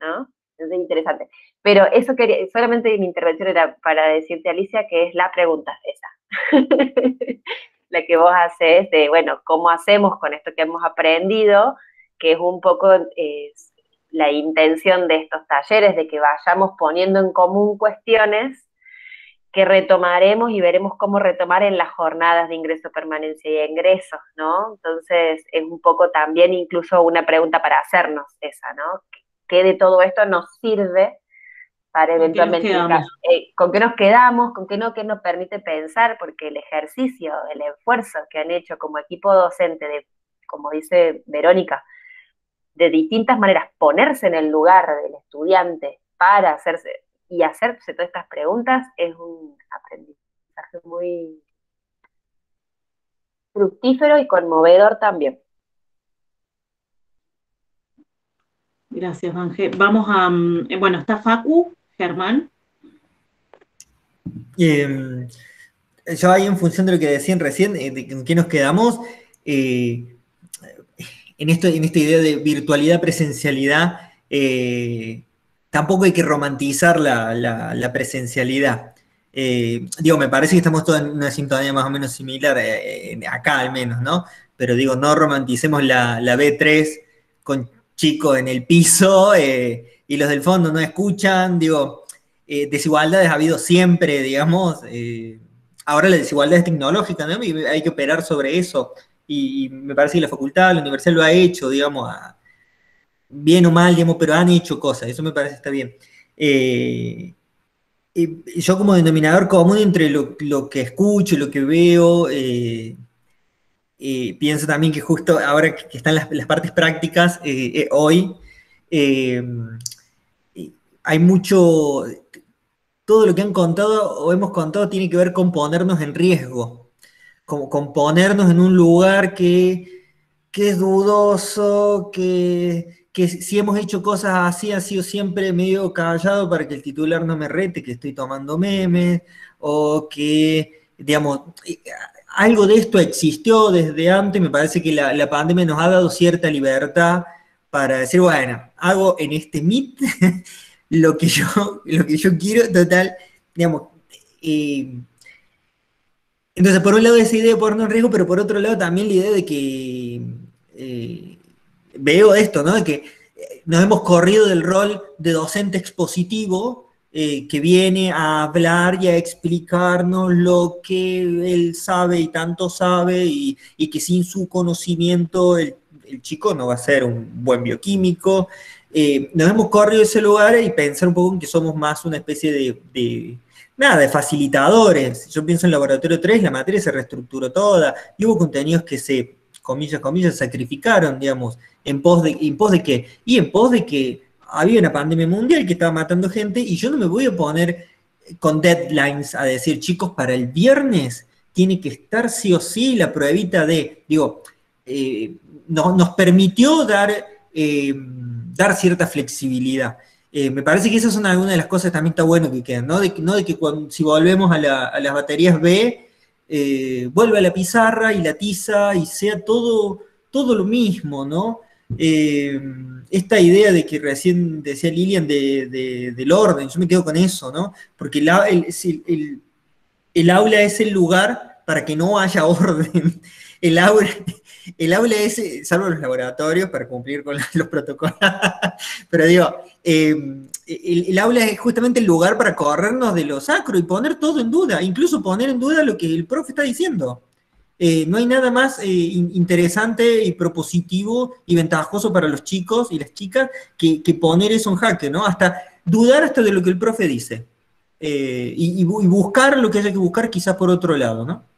¿no? es interesante. Pero eso quería, solamente mi intervención era para decirte, Alicia, que es la pregunta esa. *laughs* la que vos haces de, bueno, ¿cómo hacemos con esto que hemos aprendido? Que es un poco la intención de estos talleres, de que vayamos poniendo en común cuestiones que retomaremos y veremos cómo retomar en las jornadas de ingreso, permanencia y ingresos, ¿no? Entonces, es un poco también incluso una pregunta para hacernos esa, ¿no? qué de todo esto nos sirve para eventualmente, eh, ¿Con qué nos quedamos? ¿Con qué no, qué nos permite pensar? Porque el ejercicio, el esfuerzo que han hecho como equipo docente, de, como dice Verónica, de distintas maneras, ponerse en el lugar del estudiante para hacerse y hacerse todas estas preguntas es un aprendizaje muy fructífero y conmovedor también.
Gracias, Ángel. Vamos a, mm, eh, bueno, está Facu, Germán.
Eh, yo ahí en función de lo que decían recién, eh, en qué nos quedamos, en, esto, en esta idea de virtualidad, presencialidad, tampoco hay que romantizar la, presencialidad. digo, me parece que estamos todos en una sintonía más o menos similar, acá al menos, ¿no? Pero digo, no romanticemos la, la B3 con chicos en el piso eh, y los del fondo no escuchan, digo, eh, desigualdades ha habido siempre, digamos, eh, ahora la desigualdad es tecnológica, ¿no? Y hay que operar sobre eso, y, me parece que la facultad, la universidad lo ha hecho, digamos, bien o mal, digamos, pero han hecho cosas, eso me parece está bien. y yo como denominador común entre lo, lo que escucho, lo que veo, pienso también que justo ahora que están las, partes prácticas, eh, eh, hoy eh, hay mucho, todo lo que han contado o hemos contado tiene que ver con ponernos en riesgo, con, con ponernos en un lugar que, que es dudoso, que, que, si hemos hecho cosas así ha sido siempre medio callado para que el titular no me rete, que estoy tomando memes, o que, digamos, algo de esto existió desde antes, me parece que la, pandemia nos ha dado cierta libertad para decir, bueno, hago en este MIT *laughs* lo que yo, lo que yo quiero, total, digamos. Eh, entonces, por un lado esa idea de ponernos en riesgo, pero por otro lado también la idea de que eh, veo esto, ¿no? De que nos hemos corrido del rol de docente expositivo eh, que viene a hablar y a explicarnos lo que él sabe y tanto sabe y, que sin su conocimiento el, chico no va a ser un buen bioquímico. Eh, nos hemos corrido ese lugar y pensar un poco en que somos más una especie de, nada, de facilitadores. Yo pienso en Laboratorio 3, la materia se reestructuró toda y hubo contenidos que se, comillas, comillas, sacrificaron, digamos, en pos de, en pos de qué? Y en pos de que había una pandemia mundial que estaba matando gente y yo no me voy a poner con deadlines a decir, chicos, para el viernes tiene que estar sí o sí la pruebita de, digo, eh, nos permitió dar, eh, dar cierta flexibilidad. Eh, me parece que esas son algunas de las cosas que también está bueno que quedan, ¿no? De, de que si volvemos a, las baterías B, eh, vuelve a la pizarra y la tiza y sea todo, todo lo mismo, ¿no? Eh, esta idea de que recién decía Lilian del orden, yo me quedo con eso, ¿no? Porque el, el, aula es el lugar para que no haya *laughs* orden. El aula, el aula es, salvo los laboratorios para cumplir con *laughs* los protocolos, pero digo, em, el, aula es justamente el lugar para corrernos de lo sacro y poner todo en duda, incluso poner en duda lo que el profe está diciendo. Eh, no hay nada más eh, interesante y propositivo y ventajoso para los chicos y las chicas que, poner eso en jaque, ¿no? Hasta dudar hasta de lo que el profe dice. Eh, y, buscar lo que haya que buscar quizás por otro lado, ¿no?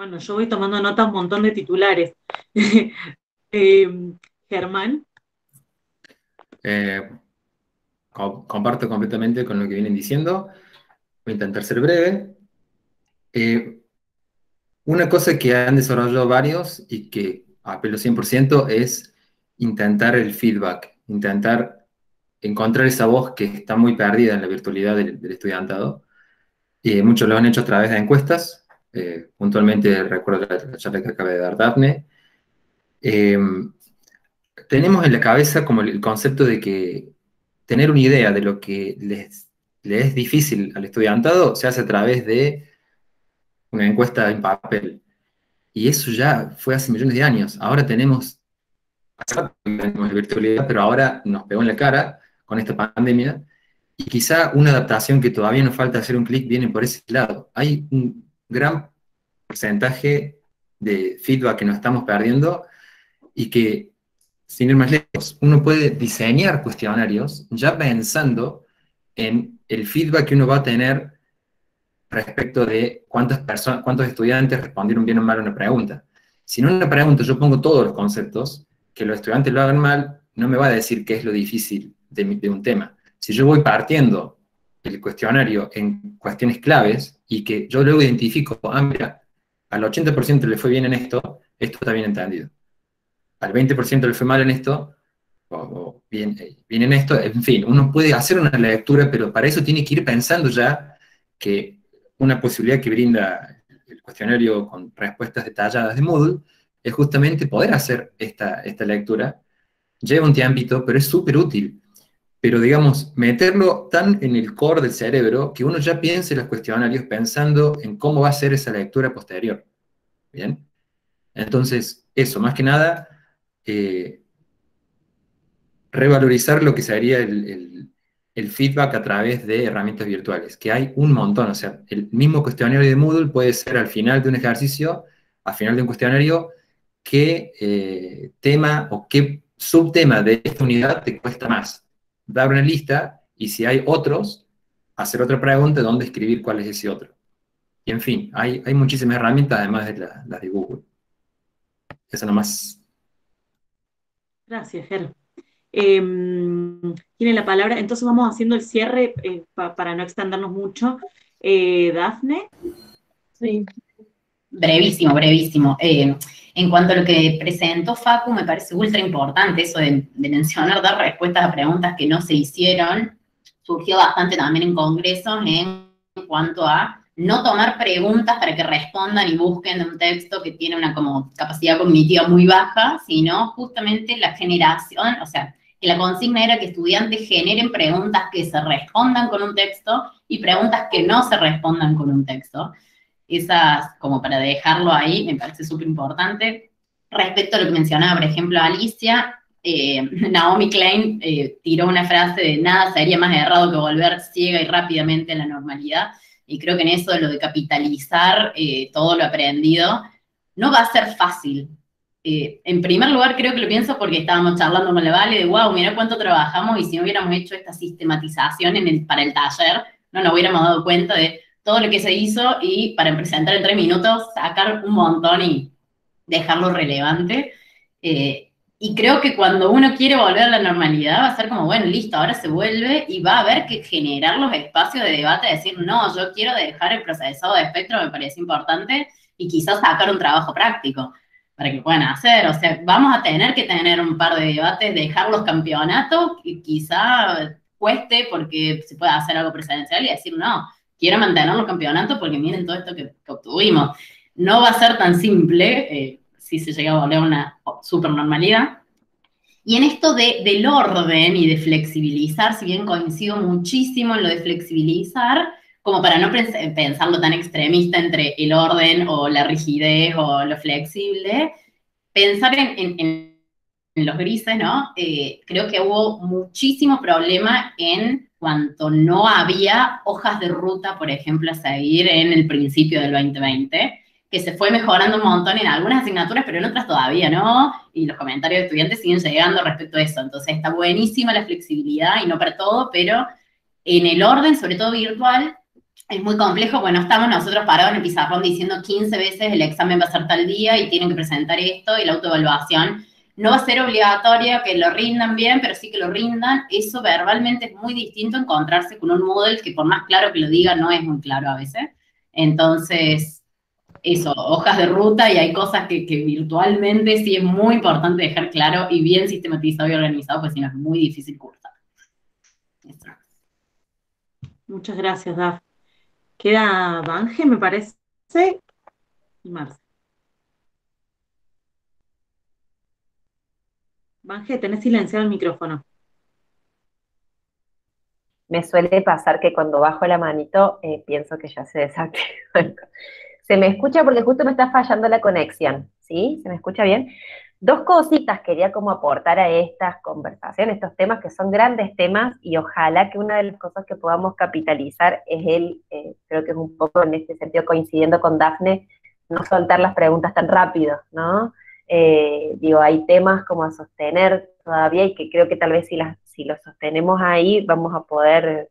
Bueno, yo voy tomando nota un montón de titulares. *laughs* Germán.
comparto completamente con lo que vienen diciendo. Voy a intentar ser breve. Eh, una cosa que han desarrollado varios y que apelo 100% es intentar el feedback, intentar encontrar esa voz que está muy perdida en la virtualidad del, estudiantado. Y muchos lo han hecho a través de encuestas. Eh, puntualmente recuerdo la, charla que acaba de dar Daphne. Eh, tenemos en la cabeza como el concepto de que tener una idea de lo que les le es difícil al estudiantado se hace a través de una encuesta en papel. Y eso ya fue hace millones de años. Ahora tenemos, tenemos virtualidad, pero ahora nos pegó en la cara con esta pandemia. Y quizá una adaptación que todavía nos falta hacer un clic viene por ese lado. Hay un gran porcentaje de feedback que nos estamos perdiendo y que, sin ir más lejos, uno puede diseñar cuestionarios ya pensando en el feedback que uno va a tener respecto de cuántas personas, cuántos estudiantes respondieron bien o mal a una pregunta. Si en una pregunta yo pongo todos los conceptos, que los estudiantes lo hagan mal, no me va a decir qué es lo difícil de, un tema. Si yo voy partiendo el cuestionario en cuestiones claves y que yo luego identifico, ah, mira, al 80% le fue bien en esto, esto está bien entendido. Al 20% le fue mal en esto, o, bien, eh, en esto, en fin, uno puede hacer una lectura, pero para eso tiene que ir pensando ya que una posibilidad que brinda el cuestionario con respuestas detalladas de Moodle es justamente poder hacer esta, esta lectura. Lleva un tiempito, pero es súper útil. Pero digamos, meterlo tan en el core del cerebro que uno ya piense los cuestionarios pensando en cómo va a ser esa lectura posterior. ¿Bien? Entonces, eso, más que nada, eh, revalorizar lo que sería el, feedback a través de herramientas virtuales, que hay un montón. O sea, el mismo cuestionario de Moodle puede ser al final de un ejercicio, al final de un cuestionario, qué eh, tema o qué subtema de esta unidad te cuesta más. Dar una lista y si hay otros, hacer otra pregunta, dónde escribir cuál es ese otro. Y en fin, hay, hay muchísimas herramientas además de las de Google. Eso nomás.
Gracias, Ger. Em, tiene la palabra, entonces vamos haciendo el cierre eh, para no extendernos mucho. Eh, Dafne.
Sí. Brevísimo, brevísimo. En cuanto a lo que presentó Facu, me parece ultra importante eso de, mencionar, dar respuestas a preguntas que no se hicieron. Surgió bastante también en congresos en cuanto a no tomar preguntas para que respondan y busquen un texto que tiene una como capacidad cognitiva muy baja, sino justamente la generación, o sea, que la consigna era que estudiantes generen preguntas que se respondan con un texto y preguntas que no se respondan con un texto. Esas, como para dejarlo ahí, me parece súper importante. Respecto a lo que mencionaba, por ejemplo, Alicia, eh, *laughs* Naomi Klein eh, tiró una frase de nada sería más errado que volver ciega y rápidamente a la normalidad. Y creo que en eso de lo de capitalizar eh, todo lo aprendido, no va a ser fácil, en primer lugar, creo que lo pienso porque estábamos charlando con la Vale de, wow, mira cuánto trabajamos y si no hubiéramos hecho esta sistematización para el taller, no nos hubiéramos dado cuenta de todo lo que se hizo y para presentar en tres minutos, sacar un montón y dejarlo relevante. Eh, y creo que cuando uno quiere volver a la normalidad va a ser como, bueno, listo, ahora se vuelve y va a haber que generar los espacios de debate, decir, no, yo quiero dejar el procesado de espectro, me parece importante, y quizás sacar un trabajo práctico para que puedan hacer. O sea, vamos a tener que tener un par de debates, dejar los campeonatos y quizá cueste porque se puede hacer algo presencial y decir, no, quiero mantener los campeonatos porque miren todo esto que, obtuvimos. No va a ser tan simple eh, si se llega a volver una super normalidad. Y en esto de, del orden y de flexibilizar, si bien coincido muchísimo en lo de flexibilizar, como para no pensarlo tan extremista entre el orden o la rigidez o lo flexible, pensar en, los grises, ¿no? Eh, creo que hubo muchísimo problema en cuanto no había hojas de ruta, por ejemplo, a seguir en el principio del 2020, que se fue mejorando un montón en algunas asignaturas, pero en otras todavía no, y los comentarios de estudiantes siguen llegando respecto a eso. Entonces está buenísima la flexibilidad y no para todo, pero en el orden, sobre todo virtual, es muy complejo, bueno, estamos nosotros parados en el pizarrón diciendo 15 veces el examen va a ser tal día y tienen que presentar esto y la autoevaluación. No va a ser obligatoria que lo rindan bien, pero sí que lo rindan. Eso verbalmente es muy distinto encontrarse con un model que por más claro que lo diga, no es muy claro a veces. Entonces, eso, hojas de ruta y hay cosas que, virtualmente sí es muy importante dejar claro y bien sistematizado y organizado, pues si no es muy difícil cursar.
Muchas gracias, Daf. Queda Bange, me parece, y. Bange, tenés silenciado el micrófono.
Me suele pasar que cuando bajo la manito eh, pienso que ya se desactiva. *laughs* se me escucha porque justo me está fallando la conexión, ¿sí? ¿Se me escucha bien? Dos cositas quería como aportar a estas conversaciones, estos temas que son grandes temas y ojalá que una de las cosas que podamos capitalizar es el, eh, creo que es un poco en este sentido coincidiendo con Dafne, no soltar las preguntas tan rápido, ¿no? Eh, digo, hay temas como a sostener todavía y que creo que tal vez si, las, si los sostenemos ahí vamos a poder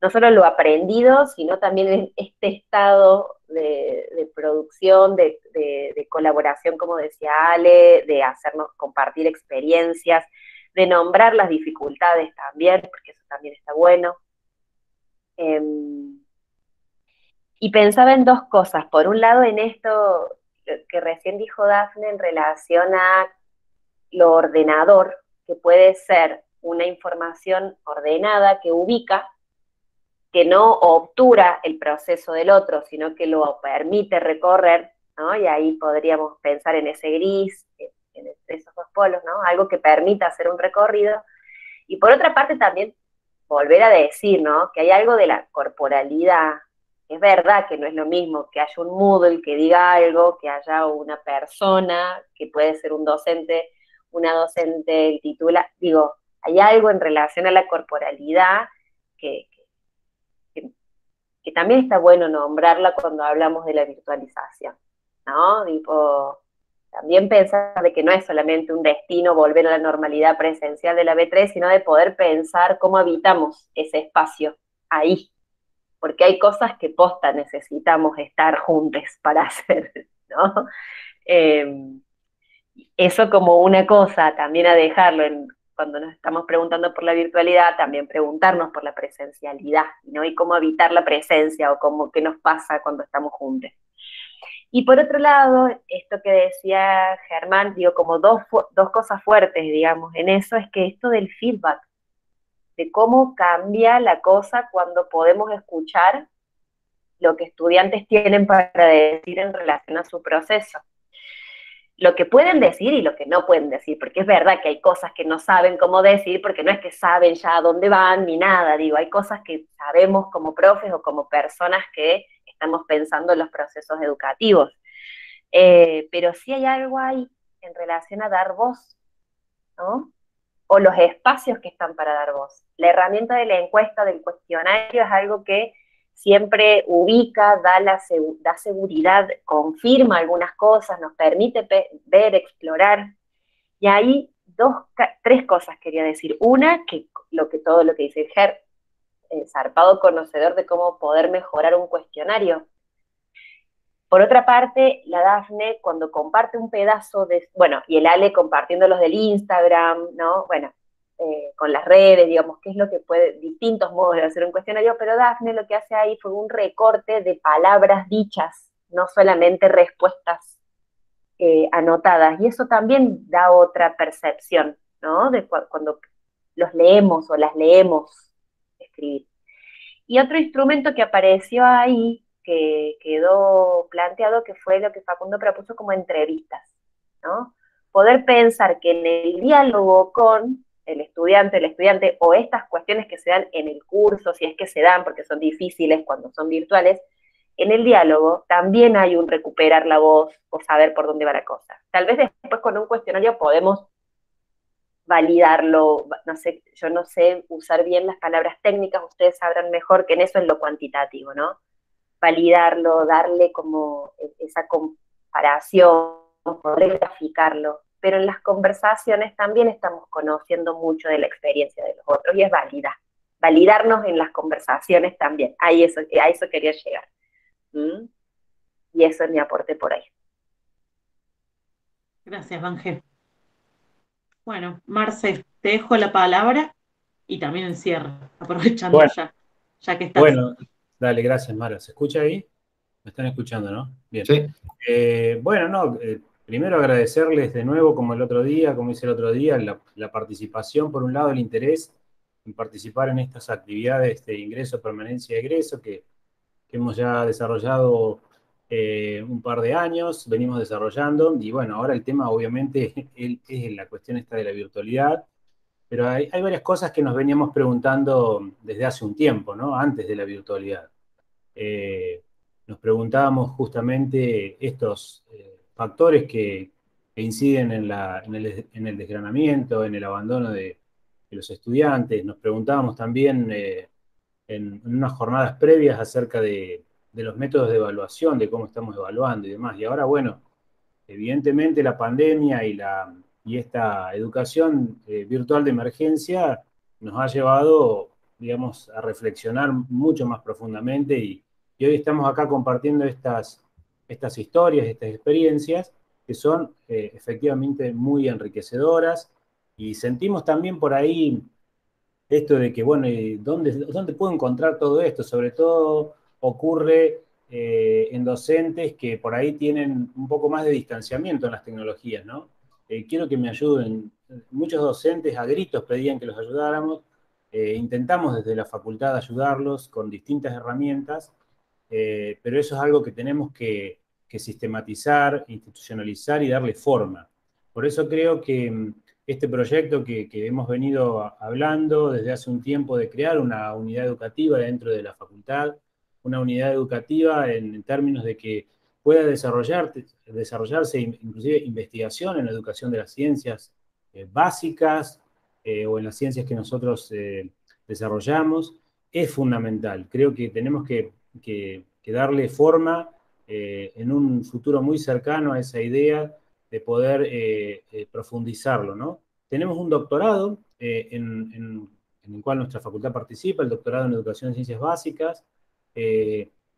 no solo lo aprendido, sino también este estado de, producción, de, colaboración, como decía Ale, de hacernos compartir experiencias, de nombrar las dificultades también, porque eso también está bueno. Em, y pensaba en dos cosas. Por un lado, en esto que recién dijo Dafne en relación a lo ordenador, que puede ser una información ordenada que ubica que no obtura el proceso del otro, sino que lo permite recorrer, ¿no? Y ahí podríamos pensar en ese gris, en esos dos polos, ¿no? Algo que permita hacer un recorrido. Y por otra parte también volver a decir, ¿no? Que hay algo de la corporalidad. Es verdad que no es lo mismo que haya un Moodle que diga algo, que haya una persona, que puede ser un docente, una docente titula, digo, hay algo en relación a la corporalidad que, que también está bueno nombrarla cuando hablamos de la virtualización, ¿no? Tipo, también pensar de que no es solamente un destino volver a la normalidad presencial de la B3, sino de poder pensar cómo habitamos ese espacio ahí, porque hay cosas que posta necesitamos estar juntos para *laughs* hacer, ¿no? Em, eso como una cosa, también a dejarlo en cuando nos estamos preguntando por la virtualidad, también preguntarnos por la presencialidad, ¿no? Y cómo evitar la presencia o cómo, qué nos pasa cuando estamos juntos. Y por otro lado, esto que decía Germán, digo, como dos, dos cosas fuertes, digamos, en eso es que esto del feedback, de cómo cambia la cosa cuando podemos escuchar lo que estudiantes tienen para decir en relación a su proceso lo que pueden decir y lo que no pueden decir, porque es verdad que hay cosas que no saben cómo decir, porque no es que saben ya a dónde van ni nada, digo, hay cosas que sabemos como profes o como personas que estamos pensando en los procesos educativos. Eh, pero sí hay algo ahí en relación a dar voz, ¿no? O los espacios que están para dar voz. La herramienta de la encuesta, del cuestionario, es algo que siempre ubica, da, la, da seguridad, confirma algunas cosas, nos permite ver, explorar. Y ahí dos, tres cosas quería decir. Una, que lo que todo lo que dice Ger, eh, zarpado conocedor de cómo poder mejorar un cuestionario. Por otra parte, la Dafne, cuando comparte un pedazo de, bueno, y el Ale compartiendo los del Instagram, ¿no? Bueno, eh, con las redes, digamos, qué es lo que puede, distintos modos de hacer un cuestionario, pero Dafne lo que hace ahí fue un recorte de palabras dichas, no solamente respuestas eh, anotadas, y eso también da otra percepción, ¿no? De cuando los leemos o las leemos escribir. Y otro instrumento que apareció ahí, que quedó planteado, que fue lo que Facundo propuso como entrevistas, ¿no? Poder pensar que en el diálogo con el estudiante, el estudiante, o estas cuestiones que se dan en el curso, si es que se dan, porque son difíciles cuando son virtuales, en el diálogo también hay un recuperar la voz o saber por dónde va la cosa. Tal vez después con un cuestionario podemos validarlo, no sé, yo no sé usar bien las palabras técnicas, ustedes sabrán mejor que en eso es lo cuantitativo, ¿no? Validarlo, darle como esa comparación, poder graficarlo, pero en las conversaciones también estamos conociendo mucho de la experiencia de los otros y es válida. Validarnos en las conversaciones también, ahí eso, a eso quería llegar. ¿Mm? Y eso es mi aporte por ahí.
Gracias, Vanje. Bueno, Marce, te dejo la palabra y también el cierre, aprovechando ya, ya que estás.
Bueno, dale, gracias, Mara. ¿Se escucha ahí? Me están escuchando, ¿no? Bien.
Sí.
Eh, bueno, no, eh, primero agradecerles de nuevo, como el otro día, como hice el otro día, la, participación, por un lado, el interés en participar en estas actividades de ingreso, permanencia y egreso que, que hemos ya desarrollado eh, un par de años, venimos desarrollando, y bueno, ahora el tema obviamente *laughs* es la cuestión esta de la virtualidad, pero hay, varias cosas que nos veníamos preguntando desde hace un tiempo, ¿no? Antes de la virtualidad. Eh, nos preguntábamos justamente estos eh, factores que, inciden en, el, desgranamiento, en el abandono de, los estudiantes. Nos preguntábamos también en, unas jornadas previas acerca de, los métodos de evaluación, de cómo estamos evaluando y demás. Y ahora, bueno, evidentemente la pandemia y, la, y esta educación eh, virtual de emergencia nos ha llevado, digamos, a reflexionar mucho más profundamente y, hoy estamos acá compartiendo estas, estas historias, estas experiencias que son eh, efectivamente muy enriquecedoras y sentimos también por ahí esto de que, bueno, ¿dónde, ¿dónde puedo encontrar todo esto? Sobre todo ocurre eh, en docentes que por ahí tienen un poco más de distanciamiento en las tecnologías, ¿no? Eh, quiero que me ayuden. Muchos docentes a gritos pedían que los ayudáramos. Eh, intentamos desde la facultad ayudarlos con distintas herramientas, pero eso es algo que tenemos que, que sistematizar, institucionalizar y darle forma. Por eso creo que este proyecto que, hemos venido hablando desde hace un tiempo de crear una unidad educativa dentro de la facultad, una unidad educativa en, términos de que pueda desarrollar, desarrollarse inclusive investigación en la educación de las ciencias eh, básicas eh, o en las ciencias que nosotros eh, desarrollamos, es fundamental. Creo que tenemos que, que darle forma en un futuro muy cercano a esa idea de poder eh, eh, profundizarlo, ¿no? Tenemos un doctorado eh, en, el cual nuestra facultad participa, el doctorado en Educación en Ciencias Básicas,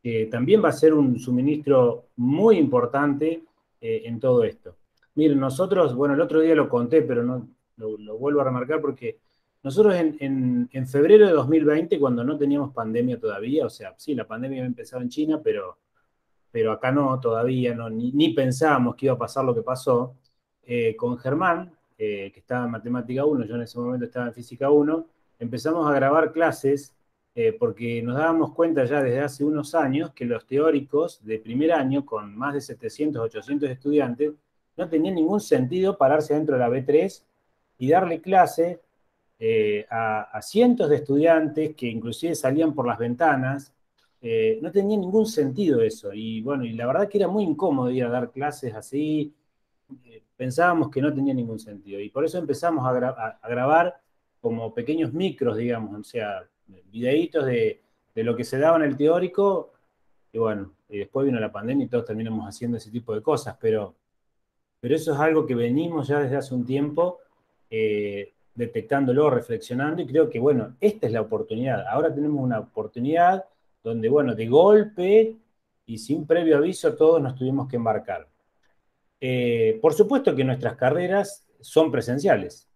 que también va a ser un suministro muy importante en todo esto. Miren, nosotros, bueno, el otro día lo conté, pero no, lo, vuelvo a remarcar porque nosotros en, febrero de 2020, cuando no teníamos pandemia todavía, o sea, sí, la pandemia había empezado en China, pero pero acá no, todavía no, ni, pensábamos que iba a pasar lo que pasó, eh, con Germán, eh, que estaba en Matemática 1, yo en ese momento estaba en Física 1, empezamos a grabar clases eh, porque nos dábamos cuenta ya desde hace unos años que los teóricos de primer año, con más de 700, 800 estudiantes, no tenían ningún sentido pararse dentro de la B3 y darle clase a, a cientos de estudiantes que inclusive salían por las ventanas eh, no tenía ningún sentido eso. Y bueno, y la verdad que era muy incómodo ir a dar clases así. Eh, pensábamos que no tenía ningún sentido. Y por eso empezamos a, grabar como pequeños micros, digamos, o sea, videitos de, lo que se daba en el teórico. Y bueno, y después vino la pandemia y todos terminamos haciendo ese tipo de cosas, pero, pero eso es algo que venimos ya desde hace un tiempo eh, detectándolo, reflexionando, y creo que, bueno, esta es la oportunidad. Ahora tenemos una oportunidad donde, bueno, de golpe y sin previo aviso todos nos tuvimos que embarcar. Eh, por supuesto que nuestras carreras son presenciales.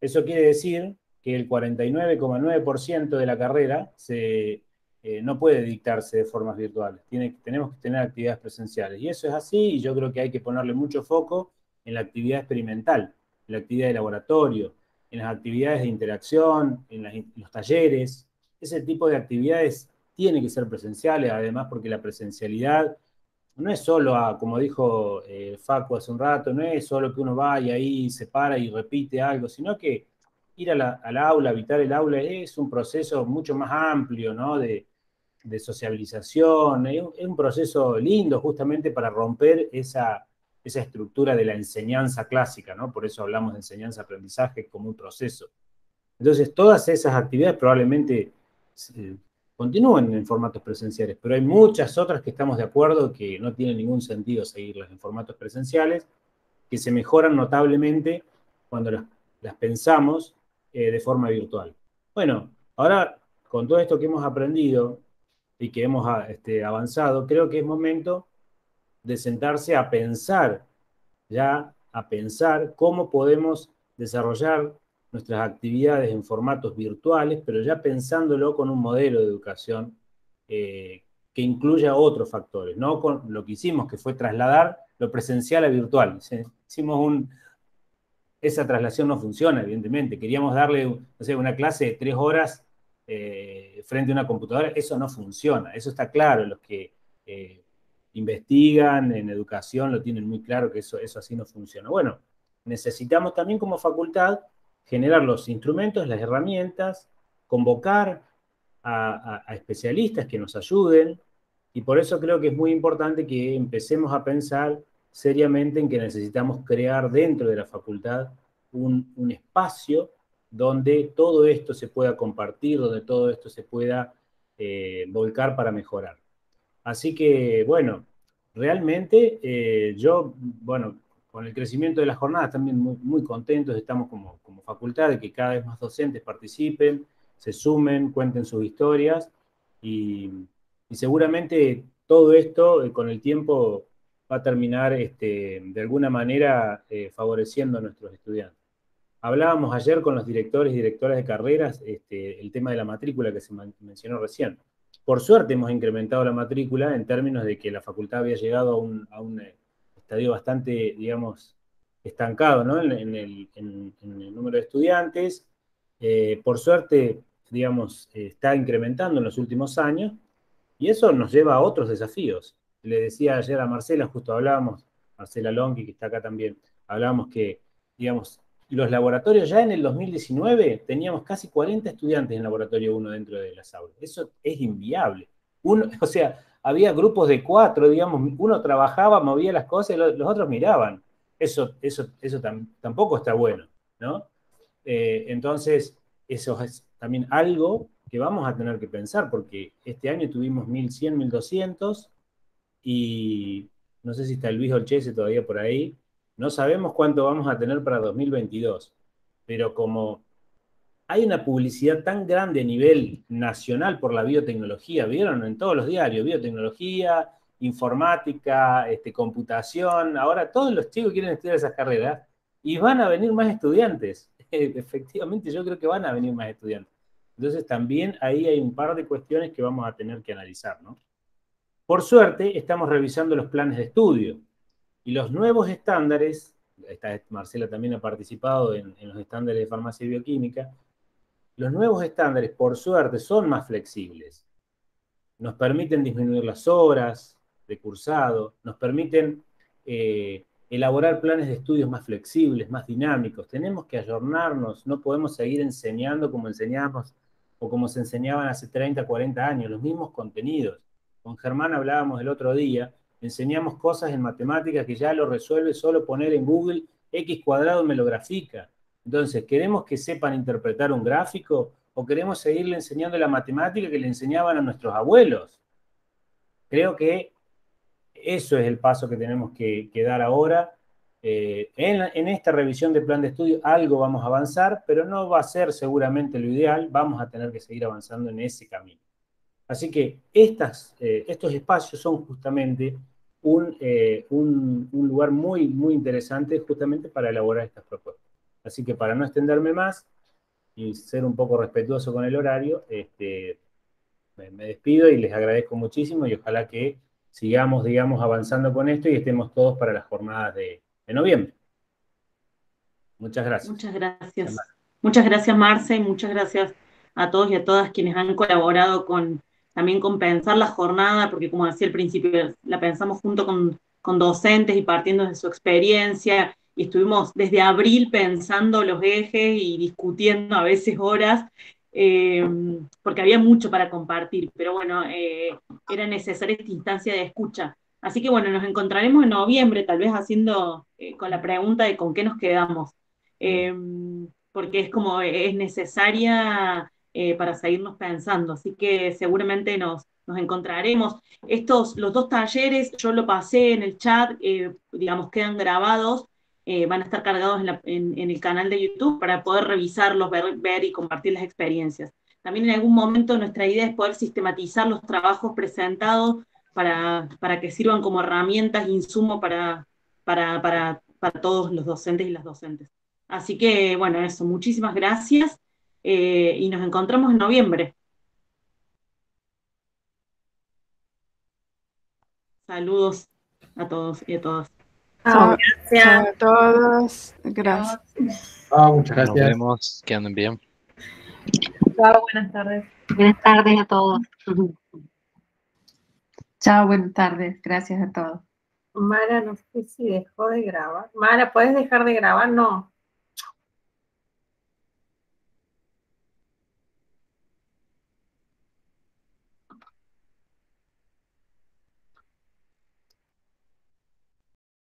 Eso quiere decir que el 49,9% de la carrera se, eh, no puede dictarse de formas virtuales. Tiene, tenemos que tener actividades presenciales. Y eso es así y yo creo que hay que ponerle mucho foco en la actividad experimental, en la actividad de laboratorio, en las actividades de interacción, en, los talleres. Ese tipo de actividades tiene que ser presenciales, además porque la presencialidad no es solo, a, como dijo eh, Facu hace un rato, no es solo que uno va y ahí se para y repite algo, sino que ir al aula, habitar el aula, es un proceso mucho más amplio, ¿no? De, sociabilización, es un, proceso lindo justamente para romper esa, esa estructura de la enseñanza clásica, ¿no? Por eso hablamos de enseñanza-aprendizaje como un proceso. Entonces, todas esas actividades probablemente eh, continúen en formatos presenciales, pero hay muchas otras que estamos de acuerdo que no tiene ningún sentido seguirlas en formatos presenciales, que se mejoran notablemente cuando las pensamos eh, de forma virtual. Bueno, ahora con todo esto que hemos aprendido y que hemos ah, este, avanzado, creo que es momento de sentarse a pensar, ya a pensar cómo podemos desarrollar nuestras actividades en formatos virtuales, pero ya pensándolo con un modelo de educación eh, que incluya otros factores, no con lo que hicimos, que fue trasladar lo presencial a virtual. Hicimos un, esa traslación no funciona, evidentemente. Queríamos darle, no sé, una clase de tres horas eh, frente a una computadora, eso no funciona, eso está claro. Los que eh, investigan en educación lo tienen muy claro que eso, eso así no funciona. Bueno, necesitamos también como facultad generar los instrumentos, las herramientas, convocar a, a especialistas que nos ayuden, y por eso creo que es muy importante que empecemos a pensar seriamente en que necesitamos crear dentro de la facultad un, espacio donde todo esto se pueda compartir, donde todo esto se pueda eh, volcar para mejorar. Así que, bueno, realmente eh, yo, bueno, con el crecimiento de las jornadas también muy, contentos, estamos como, como, facultad de que cada vez más docentes participen, se sumen, cuenten sus historias y, y seguramente todo esto eh, con el tiempo va a terminar este, de alguna manera eh, favoreciendo a nuestros estudiantes. Hablábamos ayer con los directores y directoras de carreras este, el tema de la matrícula que se mencionó recién. Por suerte hemos incrementado la matrícula en términos de que la facultad había llegado a un, eh, estadio bastante, digamos, estancado ¿no? en, el, número de estudiantes. Eh, por suerte, digamos, está incrementando en los últimos años y eso nos lleva a otros desafíos le decía ayer a Marcela, justo hablábamos, Marcela Longi, que está acá también, hablábamos que, digamos, los laboratorios ya en el 2019 teníamos casi 40 estudiantes en laboratorio 1 dentro de las aulas. Eso es inviable. Uno, *laughs* o sea, había grupos de cuatro, digamos, uno trabajaba, movía las cosas y los, otros miraban. Eso, eso, eso tampoco está bueno, ¿no? Eh, entonces, eso es también algo que vamos a tener que pensar, porque este año tuvimos 1.100, 1.200, y no sé si está Luis Olchese todavía por ahí, no sabemos cuánto vamos a tener para 2022, pero como hay una publicidad tan grande a nivel nacional por la biotecnología, vieron en todos los diarios, biotecnología, informática, este, computación, ahora todos los chicos quieren estudiar esas carreras y van a venir más estudiantes. *laughs* Efectivamente, yo creo que van a venir más estudiantes. Entonces también ahí hay un par de cuestiones que vamos a tener que analizar, ¿no? Por suerte, estamos revisando los planes de estudio y los nuevos estándares, Marcela también ha participado en, los estándares de farmacia y bioquímica, los nuevos estándares, por suerte, son más flexibles. Nos permiten disminuir las horas de cursado, nos permiten eh, elaborar planes de estudios más flexibles, más dinámicos. Tenemos que ayornarnos, no podemos seguir enseñando como enseñamos o como se enseñaban hace 30, 40 años, los mismos contenidos. Con Germán hablábamos el otro día, enseñamos cosas en matemáticas que ya lo resuelve solo poner en Google X cuadrado me lo grafica. Entonces, ¿queremos que sepan interpretar un gráfico o queremos seguirle enseñando la matemática que le enseñaban a nuestros abuelos? Creo que eso es el paso que tenemos que, dar ahora. Eh, en, en, esta revisión de plan de estudio algo vamos a avanzar, pero no va a ser seguramente lo ideal, vamos a tener que seguir avanzando en ese camino. Así que estas, eh, estos espacios son justamente eh, un, lugar muy, muy interesante justamente para elaborar estas propuestas. Así que para no extenderme más y ser un poco respetuoso con el horario, este, me, despido y les agradezco muchísimo y ojalá que sigamos, digamos, avanzando con esto y estemos todos para las jornadas de, de noviembre. Muchas gracias.
Muchas gracias. Muchas gracias, Marce, y muchas gracias a todos y a todas quienes han colaborado con también con pensar la jornada, porque como decía al principio, la pensamos junto con, con docentes y partiendo de su experiencia, y estuvimos desde abril pensando los ejes y discutiendo a veces horas, eh, porque había mucho para compartir, pero bueno, eh, era necesaria esta instancia de escucha. Así que bueno, nos encontraremos en noviembre, tal vez haciendo eh, con la pregunta de con qué nos quedamos, porque es como es necesaria para seguirnos pensando, así que seguramente nos, nos encontraremos. Estos, los dos talleres, yo lo pasé en el chat, digamos, quedan grabados eh, van a estar cargados en, el canal de YouTube para poder revisarlos, ver, y compartir las experiencias. También en algún momento nuestra idea es poder sistematizar los trabajos presentados para, para que sirvan como herramientas, insumo para, para, para, para, todos los docentes y las docentes. Así que, bueno, eso, muchísimas gracias eh, y nos encontramos en noviembre. Saludos a todos y a todas
gracias. a todos. Gracias.
muchas gracias. Nos
vemos. Que anden bien.
Chao, buenas tardes.
Buenas tardes a todos.
Chao, buenas tardes. Gracias a todos.
Mara, no sé si dejó de grabar. Mara, ¿puedes dejar de grabar? No.